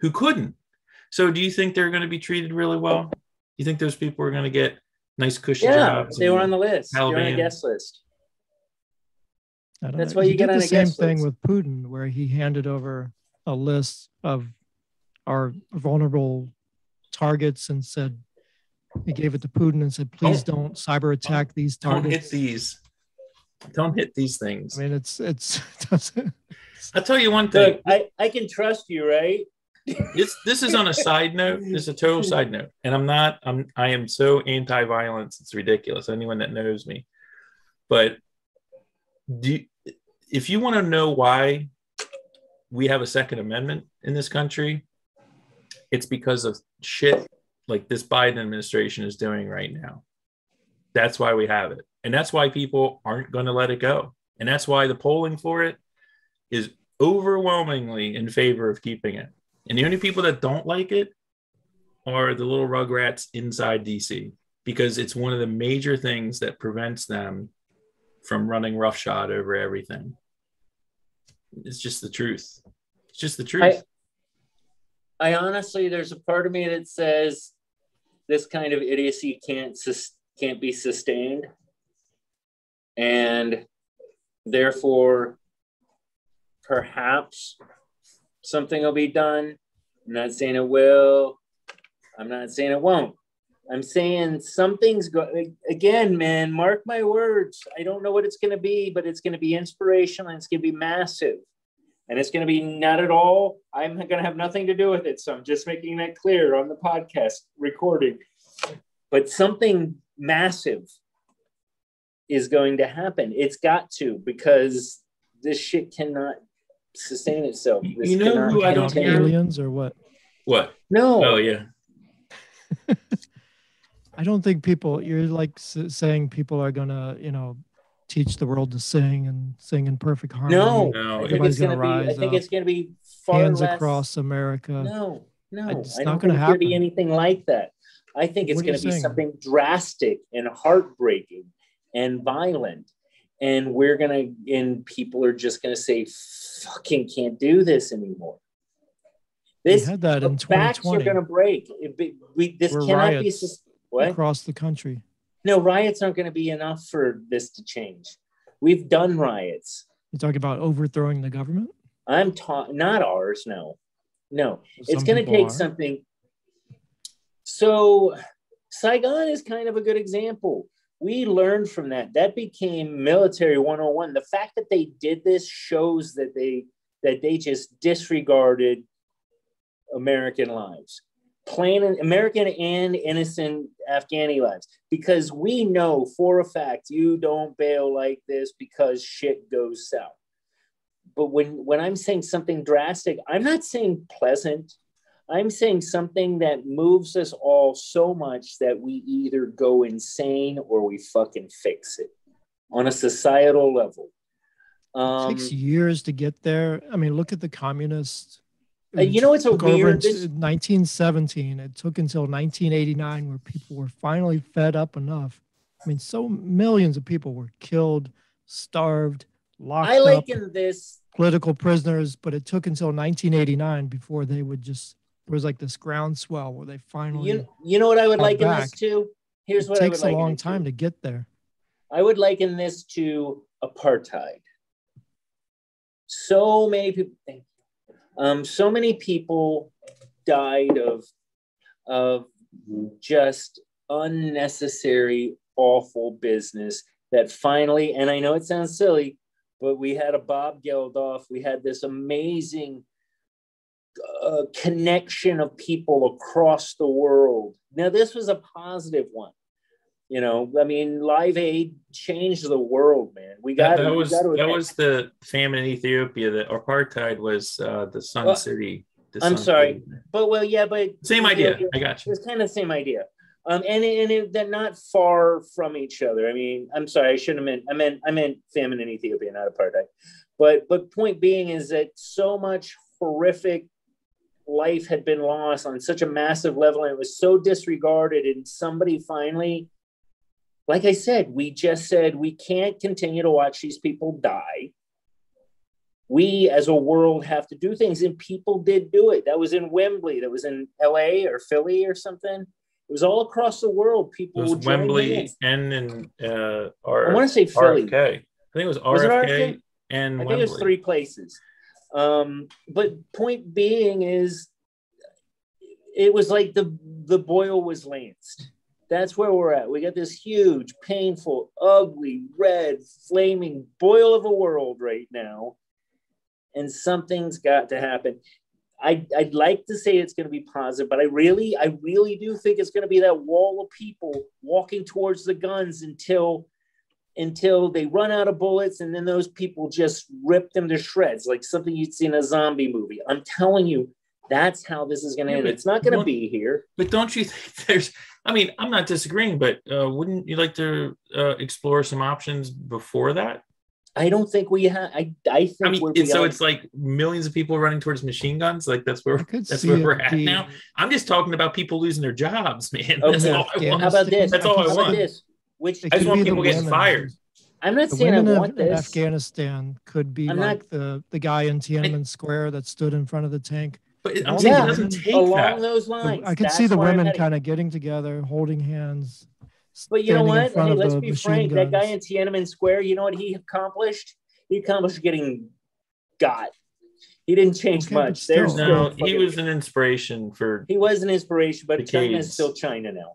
who couldn't. So, do you think they're going to be treated really well? Do you think those people are going to get nice cushy yeah, jobs? they were on the list. They were on Taliban. a guest list. That's know. why you He get on the a same guest thing list. with Putin, where he handed over a list of our vulnerable targets and said he gave it to Putin and said, "Please oh. don't cyber attack these targets. Don't hit these. Don't hit these things. I mean, it's it's. I'll tell you one thing. Look, I, I can trust you, right? This this is on a side note. This is a total side note, and I'm not. I'm I am so anti-violence. It's ridiculous. Anyone that knows me, but do if you want to know why we have a Second Amendment in this country, it's because of shit like this Biden administration is doing right now. That's why we have it, and that's why people aren't going to let it go, and that's why the polling for it is overwhelmingly in favor of keeping it. And the only people that don't like it are the little rugrats inside DC because it's one of the major things that prevents them from running roughshod over everything. It's just the truth. It's just the truth. I honestly, there's a part of me that says this kind of idiocy can't can't be sustained, and therefore, perhaps something will be done. I'm not saying it will. I'm not saying it won't. I'm saying something's going. Again, man, mark my words. I don't know what it's going to be, but it's going to be inspirational and it's going to be massive and it's going to be not at all. I'm going to have nothing to do with it. So I'm just making that clear on the podcast recording. But something massive is going to happen. It's got to because this shit cannot sustain itself. You know who I don't hear? aliens or what? what? No. Oh yeah. I don't think people. You're like s- saying people are gonna, you know, teach the world to sing and sing in perfect harmony. No. No, I think Everybody's it's going to gonna be. I think up. it's going to be far hands less. across America. No, no, It's I not gonna think it's going to be anything like that. I think it's What going to be saying? something drastic and heartbreaking and violent. And we're going to, and people are just going to say, fucking can't do this anymore. We This, had that in backs are going to break. It we, this Were cannot be, what? across the country. No, riots aren't going to be enough for this to change. We've done riots. You talk about overthrowing the government. I'm taught, not ours, no. No, it's going to take are. something. So, Saigon is kind of a good example. We learned from that. That became military 101. The fact that they did this shows that they that they just disregarded American lives, plain American and innocent Afghani lives, because we know for a fact you don't bail like this because shit goes south but when when i'm saying something drastic i'm not saying pleasant i'm saying something that moves us all so much that we either go insane or we fucking fix it on a societal level It um takes years to get there. I mean, look at the communists. Uh, you know, it's a weird- this- 1917. It took until 1989 where people were finally fed up enough. I mean, so millions of people were killed, starved, locked i up, liken this political prisoners. But it took until 1989 before they would just. There was like this groundswell where they finally. you, you know what i would liken this back. to here's it what I takes would a long it to. time to get there. I would liken this to apartheid. So many people, thank you. Um, so many people died of of just unnecessary, awful business that finally, and I know it sounds silly, but we had a Bob Geldof, we had this amazing uh, connection of people across the world. Now, this was a positive one. You know, I mean, Live Aid changed the world, man. We got that, that was got that was the famine in Ethiopia. The apartheid was uh, the Sun Well, City. the I'm Sun sorry. City. but well, yeah, but Same idea. I got you. It's kind of the same idea. Um, and and it, they're not far from each other. I mean, I'm sorry, I shouldn't have meant. I meant I meant famine in Ethiopia, not apartheid. But but point being is that so much horrific life had been lost on such a massive level, and it was so disregarded. And somebody finally, like I said, we just said we can't continue to watch these people die. We as a world have to do things, and people did do it. That was in Wembley. That was in L.A. or Philly or something. It was all across the world. People It was Wembley and in uh, R- I want to say Philly. RFK. I think it was Was it RFK, RFK? and I think it was three places. Um, but point being is, it was like the the boil was lanced. That's where we're at. We got this huge, painful, ugly, red, flaming boil of a world right now, and something's got to happen. I, I'd like to say it's going to be positive, but I really, I really do think it's going to be that wall of people walking towards the guns until until they run out of bullets and then those people just rip them to shreds like something you'd see in a zombie movie i'm telling you that's how this is going to Yeah, end it's not going to be here But don't you think there's? I mean, I'm not disagreeing, but uh, wouldn't you like to uh, explore some options before that? i don't think we have i i think I mean, we're it's, so it's like millions of people running towards machine guns. Like that's where that's where we're at being- now. I'm just talking about people losing their jobs, man. Okay. That's all I Yeah, want. how about this That's all I how about want. this which It I just could want be the people getting women. fired. i'm not The saying i want of, this Afghanistan could be I'm like not- the the guy in Tiananmen Square that stood in front of the tank. But it- I'm Yeah. saying it doesn't take along that. those The- lines I could see the women kind of getting together, holding hands. But you know standing in what? front Hey, of let's the be machine frank. That guy in. Tiananmen Square, you know what he accomplished? He accomplished getting got. He didn't change Okay, much. There's No, he was an inspiration for. he was an inspiration, but China is still China now.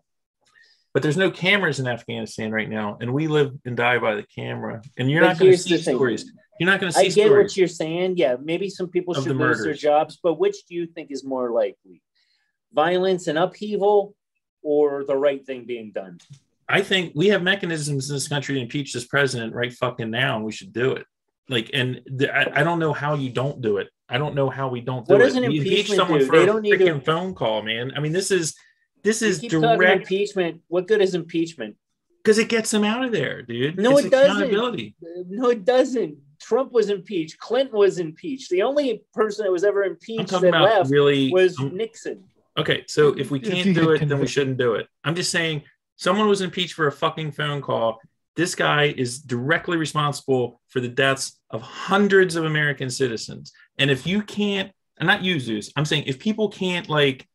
But there's no cameras in Afghanistan right now, and we live and die by the camera. And you're But not going to see thing. stories. You're not going to see I get what you're saying. Yeah, maybe some people should the lose their jobs, but which do you think is more likely? Violence and upheaval or the right thing being done? I think we have mechanisms in this country to impeach this president right fucking now, and we should do it. Like, and the, I, I don't know how you don't do it. I don't know how we don't do What it. does an We impeach impeachment someone do? for They a don't need to- phone call, man. I mean, this is this You is keep direct impeachment. What good is impeachment? because it gets them out of there, dude. No, It's it doesn't. accountability. No, it doesn't. Trump was impeached. Clinton was impeached. The only person that was ever impeached that about left really. was I'm- Nixon. Okay, so if we can't do it, then we shouldn't do it. I'm just saying someone was impeached for a fucking phone call. This guy is directly responsible for the deaths of hundreds of American citizens. And if you can't, and not you, Zeus, I'm saying if people can't like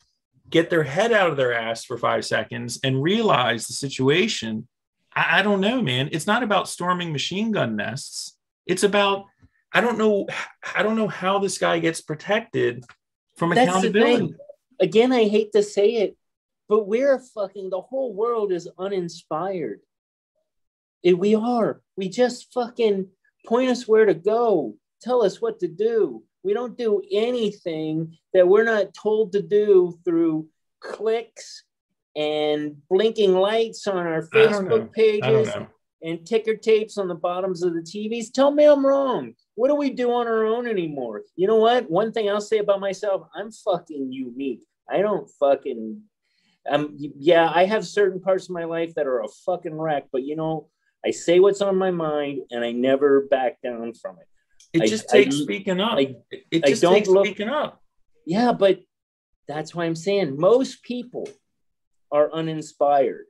get their head out of their ass for five seconds and realize the situation, I, I don't know, man. It's not about storming machine gun nests. It's about I don't know. I don't know how this guy gets protected from That's accountability. Again, I hate to say it, but we're fucking the whole world is uninspired. It- we are. We just fucking point us where to go, tell us what to do. We don't do anything that we're not told to do through clicks and blinking lights on our I don't know. Facebook pages I don't know. and ticker tapes on the bottoms of the TVs. Tell me I'm wrong. What do we do on our own anymore? You know what? One thing I'll say about myself, I'm fucking unique. I don't fucking um yeah, I have certain parts of my life that are a fucking wreck, but you know, I say what's on my mind and I never back down from it. It I- just I- takes speaking up. I- it I just don't takes look- speaking up. Yeah, but that's why I'm saying most people are uninspired.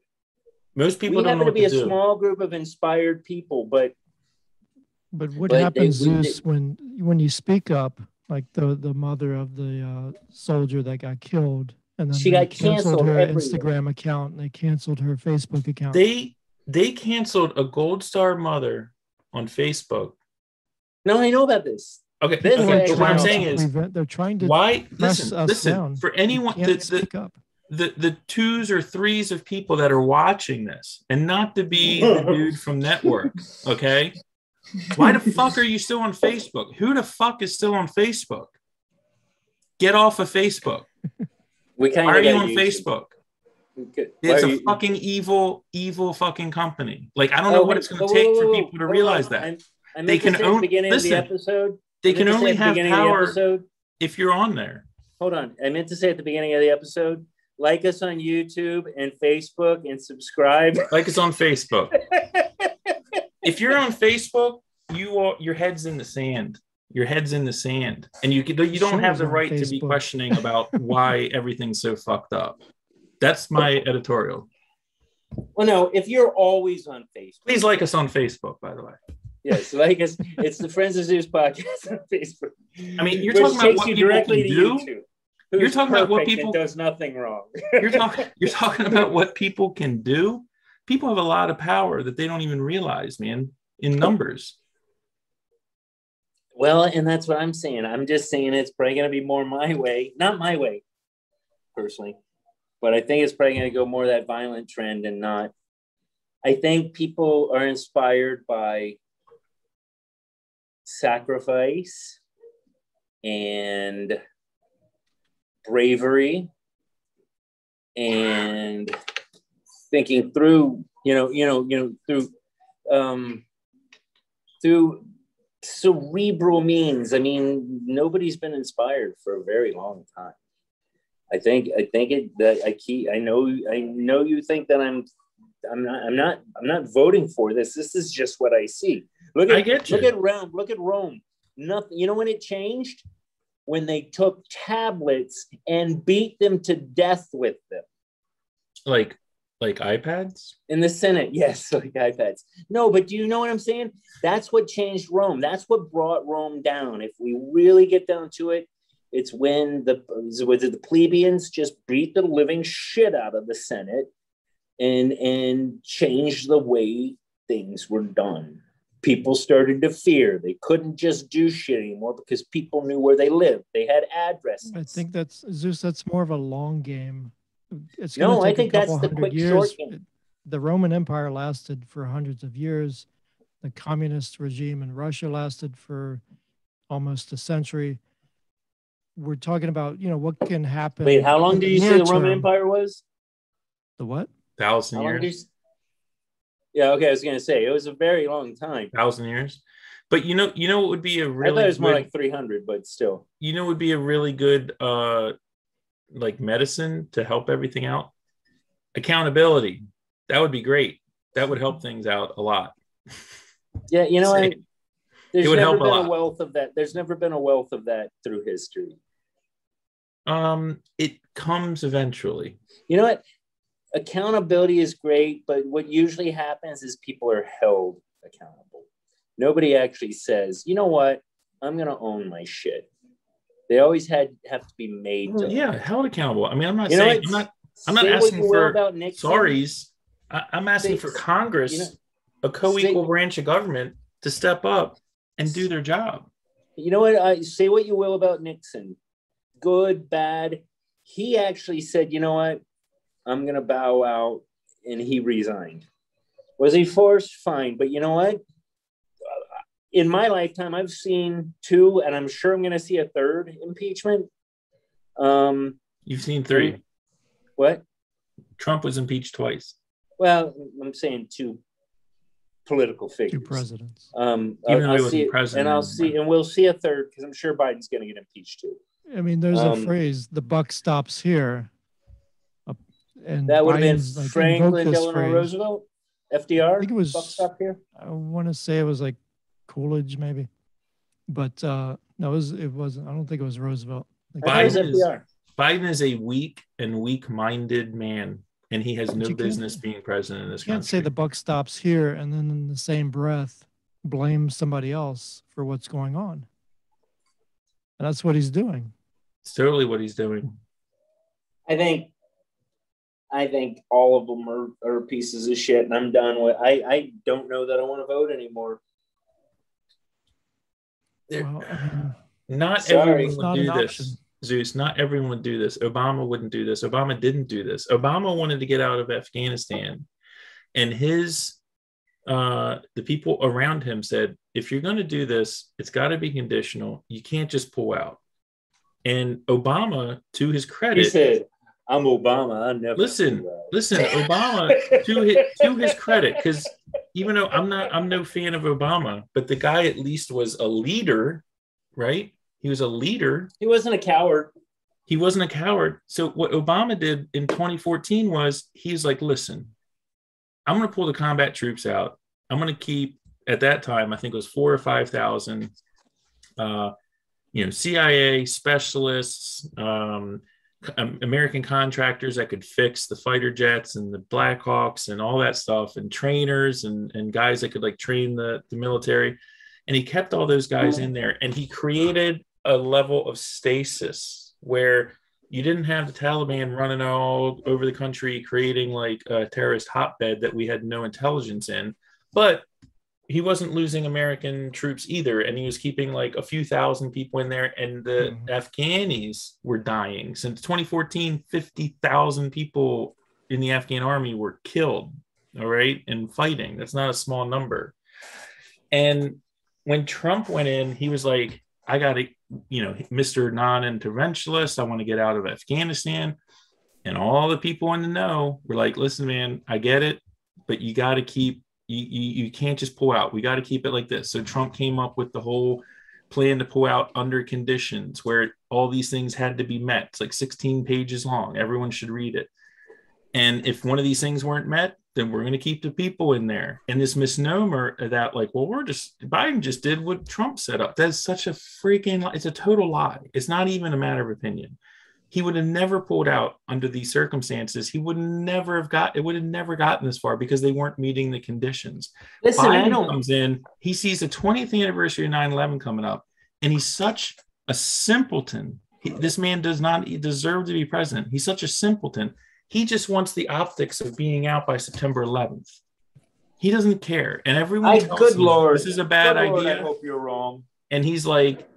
Most people we don't know happen to what be to a do. small group of inspired people, but But what But they- happens we- is when when you speak up, like the the mother of the uh, soldier that got killed And then She they got canceled her everywhere. Instagram account and they canceled her Facebook account. They they canceled a Gold Star mother on Facebook. No, I know about this. Okay, This okay, but what I'm saying is prevent- they're trying to why listen listen down. for anyone can't the, the, the the twos or threes of people that are watching this and not to be the dude from network okay? Why the fuck are you still on facebook? Who the fuck is still on facebook? Get off of facebook. We kind why are you on facebook? Facebook. it's a fucking evil evil fucking company. Like i don't know what it's going to take for people to realize that They can own. own- The beginning listen, of the episode. they can meant to say only at the have of the power episode- if you're on there Hold on. I meant to say at the beginning of the episode, like us on YouTube and Facebook and subscribe. like us on facebook if you're on facebook you are your head's in the sand your head's in the sand and you you don't have the Show's on right to be questioning about why everything's so fucked up that's my editorial well, no, if you're always on Facebook, please like us on facebook by the way yes, like us. It's the Friends of Zeus podcast on Facebook. I mean, you're talking about what you people directly do? YouTube. You're talking about what people- does nothing wrong. you're talking you're talking about what people can do people have a lot of power that they don't even realize man in numbers Well, and that's what I'm saying. I'm just saying it's probably going to be more my way, not my way, personally, but I think it's probably going to go more that violent trend and not. I think people are inspired by sacrifice and bravery and thinking through, you know, you know, you know, through um through cerebral means. I mean, nobody's been inspired for a very long time. I think I think it that I keep I know I know you think that I'm I'm not I'm not I'm not voting for this. This is just what I see. Look at I get you. look at Rome. Look at Rome. Nothing. You know when it changed? When they took tablets and beat them to death with them like like ipads in the Senate. Yes, like iPads. No, but do you know what I'm saying? That's what changed Rome. That's what brought Rome down. If we really get down to it, it's when the was it the plebeians just beat the living shit out of the Senate and and changed the way things were done. People started to fear. They couldn't just do shit anymore because people knew where they lived. They had addresses. I think that's Zeus. That's more of a long game. It's No, gonna I a think that's the quick, years. short game. The Roman Empire lasted for hundreds of years. The communist regime in Russia lasted for almost a century. We're talking about, you know, what can happen. Wait, how long in did you say the Roman term. Empire was? The what? thousand How long years you... Yeah, okay, I was gonna say it was a very long time. thousand years but you know you know what would be a I thought really it was more good- like 300, but still. you know what would be a really good uh like medicine to help everything out accountability that would be great that would help things out a lot Yeah, you know, I, there's never help a been a, lot. wealth of that. There's never been a wealth of that through history. um it comes eventually You know what? Accountability is great, but what usually happens is people are held accountable. Nobody actually says, you know what? I'm gonna own my shit. They always had have to be made. Well, to yeah held accountable i mean i'm not You saying i'm not i'm not asking for about Nixon. sorries I, i'm asking for congress you know, a co-equal say- branch of government to step up and do their job You know what? I say what you will about Nixon, good, bad. He actually said, you know what? I'm gonna bow out, and he resigned. Was he forced? Fine, but you know what? In my lifetime, I've seen two, and I'm sure I'm gonna see a third impeachment. Um, you've seen three what? trump was impeached twice Well, I'm saying two political figures. Two presidents. Um, Even though I'll he wasn't see, president and I'll see, and we'll see a third because I'm sure Biden's gonna get impeached too. I mean, there's Um, a phrase, the buck stops here. And That would have been Biden's, like, invoked Franklin Delano phrase. Roosevelt, FDR. I think it was- stop here. I want to say it was like Coolidge, maybe, but uh, no, it was. It wasn't. I don't think it was Roosevelt. Like, I thought it was Biden is- Biden is a weak and weak-minded man, and he has But no business being president in this you can't say the buck stops here and then in the same breath blame somebody else for what's going on. And that's what he's doing. It's totally what he's doing. I think I think all of them are, are pieces of shit, and I'm done with. I I don't know that I want to vote anymore. Well, Not Sorry. everyone would not do an this. option. Zeus, not everyone would do this. Obama wouldn't do this. Obama didn't do this. Obama wanted to get out of Afghanistan. And his uh the people around him said, if you're gonna do this, it's gotta be conditional. You can't just pull out. And Obama, to his He credit, said, "I'm Obama. I never." Listen, listen, Obama, to his, to his credit, because even though I'm not, I'm no fan of Obama, but the guy at least was a leader, right? He was a leader. he wasn't a coward. He wasn't a coward. So what Obama did in 2014 was he's like, listen, I'm going to pull the combat troops out. I'm going to keep at that time, I think it was four or five thousand, uh, you know, CIA specialists, um, um, Um, American contractors that could fix the fighter jets and the Blackhawks and all that stuff, and trainers and and guys that could like train the the military. And he kept all those guys in there, and he created a level of stasis where you didn't have the Taliban running all over the country creating like a terrorist hotbed that we had no intelligence in, but he wasn't losing American troops either, and he was keeping like a few thousand people in there, and the Mhm. Afghanis were dying. Since 2014, 50,000 people in the Afghan army were killed, all right, in fighting. That's not a small number. And when Trump went in, he was like, I got to, you know, Mr. Non interventionist, I want to get out of Afghanistan. And all the people in the know were like, listen, man, I get it, but you got to keep, you, you, can't just pull out. We got to keep it like this. So Trump came up with the whole plan to pull out under conditions where all these things had to be met. It's like 16 pages long. Everyone should read it. And if one of these things weren't met, then we're going to keep the people in there. And this misnomer that, like, well, we're just, Biden just did what Trump set up. That's such a freaking, it's a total lie. It's not even a matter of opinion. He would have never pulled out under these circumstances. He would never have got, it would have never gotten this far because they weren't meeting the conditions. Listen, Biden comes in, he sees the 20th anniversary of 9 11 coming up, and he's such a simpleton. He- this man does not deserve to be president. He's such a simpleton. He just wants the optics of being out by September 11th. He doesn't care. And everyone I, tells good him, lord, this is a bad Good Lord, idea. I hope you're wrong. And he's like,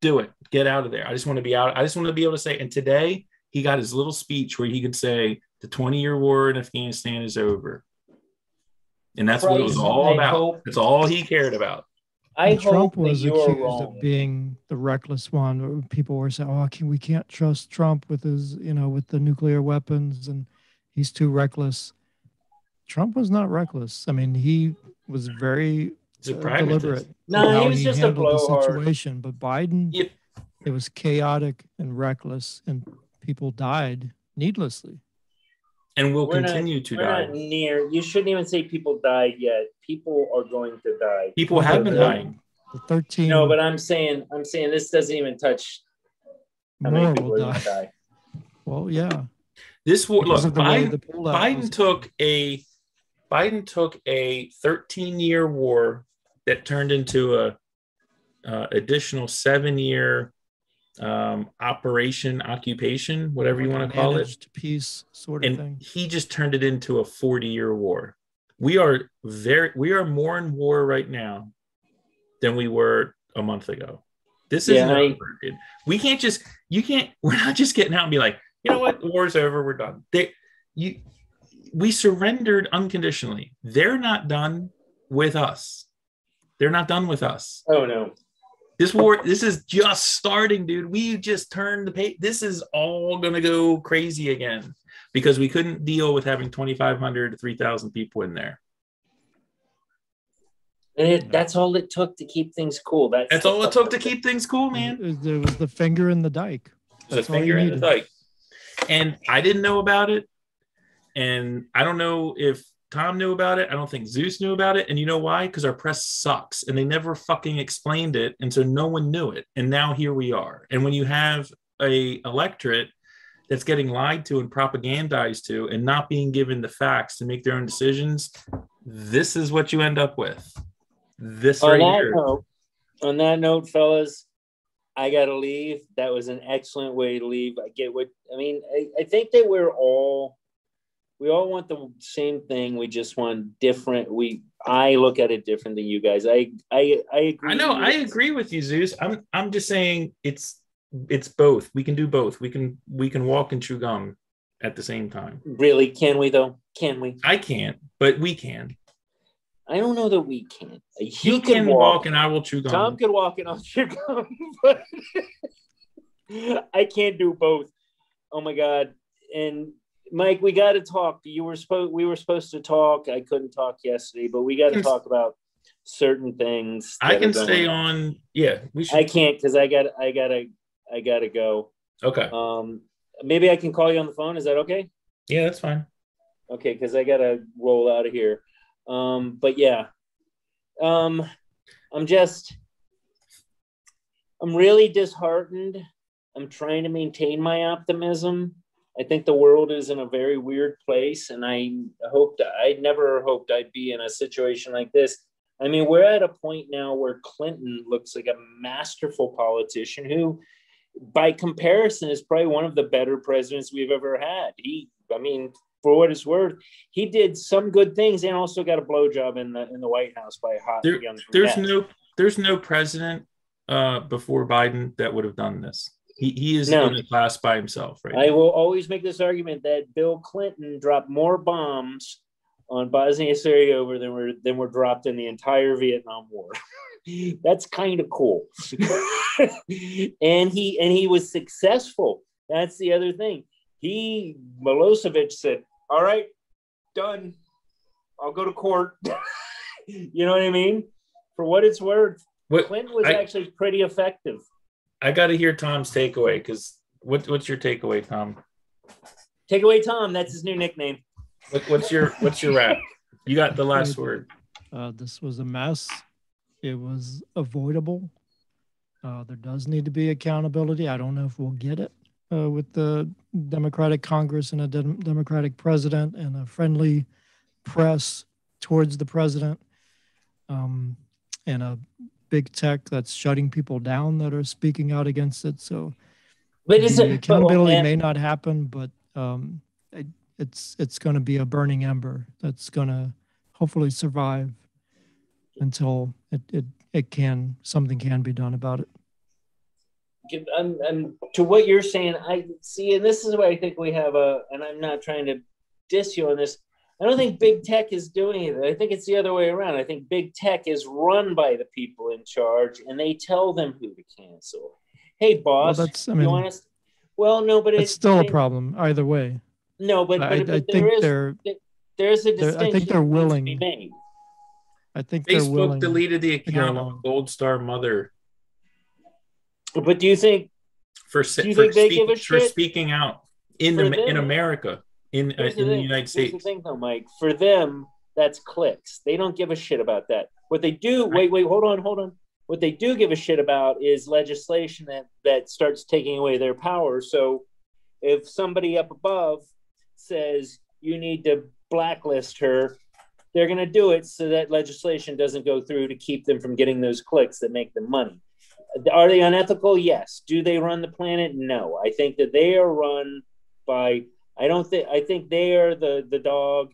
do it. Get out of there. I just want to be out. I just want to be able to say. And today he got his little speech where he could say, the 20 year war in Afghanistan is over. And that's what it was all I about. hope- That's all he cared about. I And Trump hope that was accused wrong. of being the reckless one. People were saying, "Oh, can, we can't trust Trump with his, you know, with the nuclear weapons, and he's too reckless." Trump was not reckless. I mean, he was very uh, deliberate. No, he how was just a handled the blowhard. situation. But Biden, Yep. It was chaotic and reckless, and people died needlessly. And will We're not- continue to We're die. not near. You shouldn't even say people died yet. People are going to die. People have been the- dying. The thirteen No, but I'm saying, I'm saying this doesn't even touch how many more people will die. die. Well, yeah. This war, because look, the Biden, the Biden was. took a Biden took a 13 year war that turned into a uh, additional seven year um, operation occupation, whatever you like a want to call it, peace sort of and thing. he just turned it into a 40 year war. We are very we are more in war right now than we were a month ago. This is Yeah, not I- over, dude. We can't just you can't we're not just getting out and be like, you know what, the war's over, we're done. They you we surrendered unconditionally. They're not done with us. They're not done with us. Oh no. This war, this is just starting, dude. We just turned the page. This is all gonna go crazy again because we couldn't deal with having 2,500 to 3,000 people in there. And it, that's all it took to keep things cool. That's, That's all it took to keep things cool, man. It was- There was the finger in the dike. the all finger in the dike. And I didn't know about it. And I don't know if Tom knew about it. I don't think Zeus knew about it. And you know why? Because our press sucks and they never fucking explained it. And so no one knew it. And now here we are. And when you have a electorate that's getting lied to and propagandized to and not being given the facts to make their own decisions, this is what you end up with. This on right that here. note, on that note, fellas, I gotta leave. That was an excellent way to leave. I get what I mean. I, I think that we're all we all want the same thing. We just want different. We I look at it different than you guys. I I I agree. I know. I agree with you, Zeus. I'm I'm just saying it's it's both. We can do both. We can we can walk and chew gum at the same time. Really? Can we though? Can we? I can't, but we can. I don't know that we can. He you can walk, walk, and I will chew gum. Tom can walk and I'll chew gum, but I can't do both. Oh my god! And Mike, we got to talk. You were supposed we were supposed to talk. I couldn't talk yesterday, but we got to talk about certain things. I can stay on. Yeah, we should. I can't because I got I gotta I gotta go. Okay. Um, maybe I can call you on the phone. Is that okay? Yeah, that's fine. Okay, because I gotta roll out of here. Um, but yeah, um, I'm just I'm really disheartened. I'm trying to maintain my optimism I think the world is in a very weird place, and I hoped I never hoped I'd be in a situation like this. I mean, we're at a point now where Clinton looks like a masterful politician who, by comparison, is probably one of the better presidents we've ever had. He, I mean, for what it's worth, he did some good things and also got a blowjob in the in the White House by a hot there, young. There's no there's no president uh, before Biden that would have done this. He, he is no. in a class by himself, right? I now. will always make this argument that Bill Clinton dropped more bombs on Bosnia Herzegovina than were than were dropped in the entire Vietnam War. That's kind of cool. and he and he was successful. That's the other thing. He Milosevic said, "All right, done. I'll go to court." you know what I mean? For what it's worth, what, Clinton was I, actually pretty effective. I got to hear Tom's takeaway because what, what's your takeaway, Tom? Takeaway Tom. That's his new nickname. What, what's your what's your rap? You got the last word. Uh, this was a mess. It was avoidable. Uh, there does need to be accountability. I don't know if we'll get it uh, with the Democratic Congress and a de- Democratic president and a friendly press towards the president um, and a big tech that's shutting people down that are speaking out against it. So, but is it, accountability well, may not happen, but um, it, it's it's going to be a burning ember that's going to hopefully survive until it, it it can something can be done about it. And, and to what you're saying, I see, and this is why I think we have a, and I'm not trying to diss you on this. I don't think big tech is doing it. I think it's the other way around. I think big tech is run by the people in charge, and they tell them who to cancel. Hey, boss, well, that's, I mean, you want us? Well, no, but it's still a problem either way. No, but, but, I, but I think is, they're there's a distinction. I think they're willing. To be made. I think Facebook deleted the account of Gold Star Mother. But do you think for, do you for, think speak, for speaking out in the in America? In uh, in the, the United States. The thing, though, Mike. For them, that's clicks. They don't give a shit about that. What they do, wait, wait, hold on, hold on. What they do give a shit about is legislation that that starts taking away their power. So, if somebody up above says you need to blacklist her, they're going to do it so that legislation doesn't go through to keep them from getting those clicks that make them money. Are they unethical? Yes. Do they run the planet? No. I think that they are run by I don't think I think they are the the dog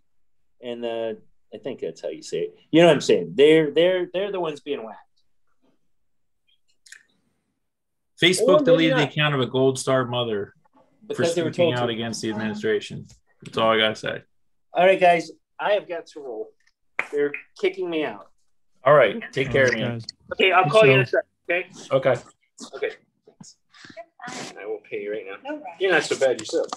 and the I think that's how you say it. You know what I'm saying? They're they're they're the ones being whacked. Facebook deleted the account of a Gold Star mother for speaking out to. against the administration. That's all I gotta say. All right, guys, I have got to roll. They're kicking me out. All right, take care, man. Okay, I'll call you in a second. Okay. Okay. Okay. I will pay you right now. You're not so bad yourself.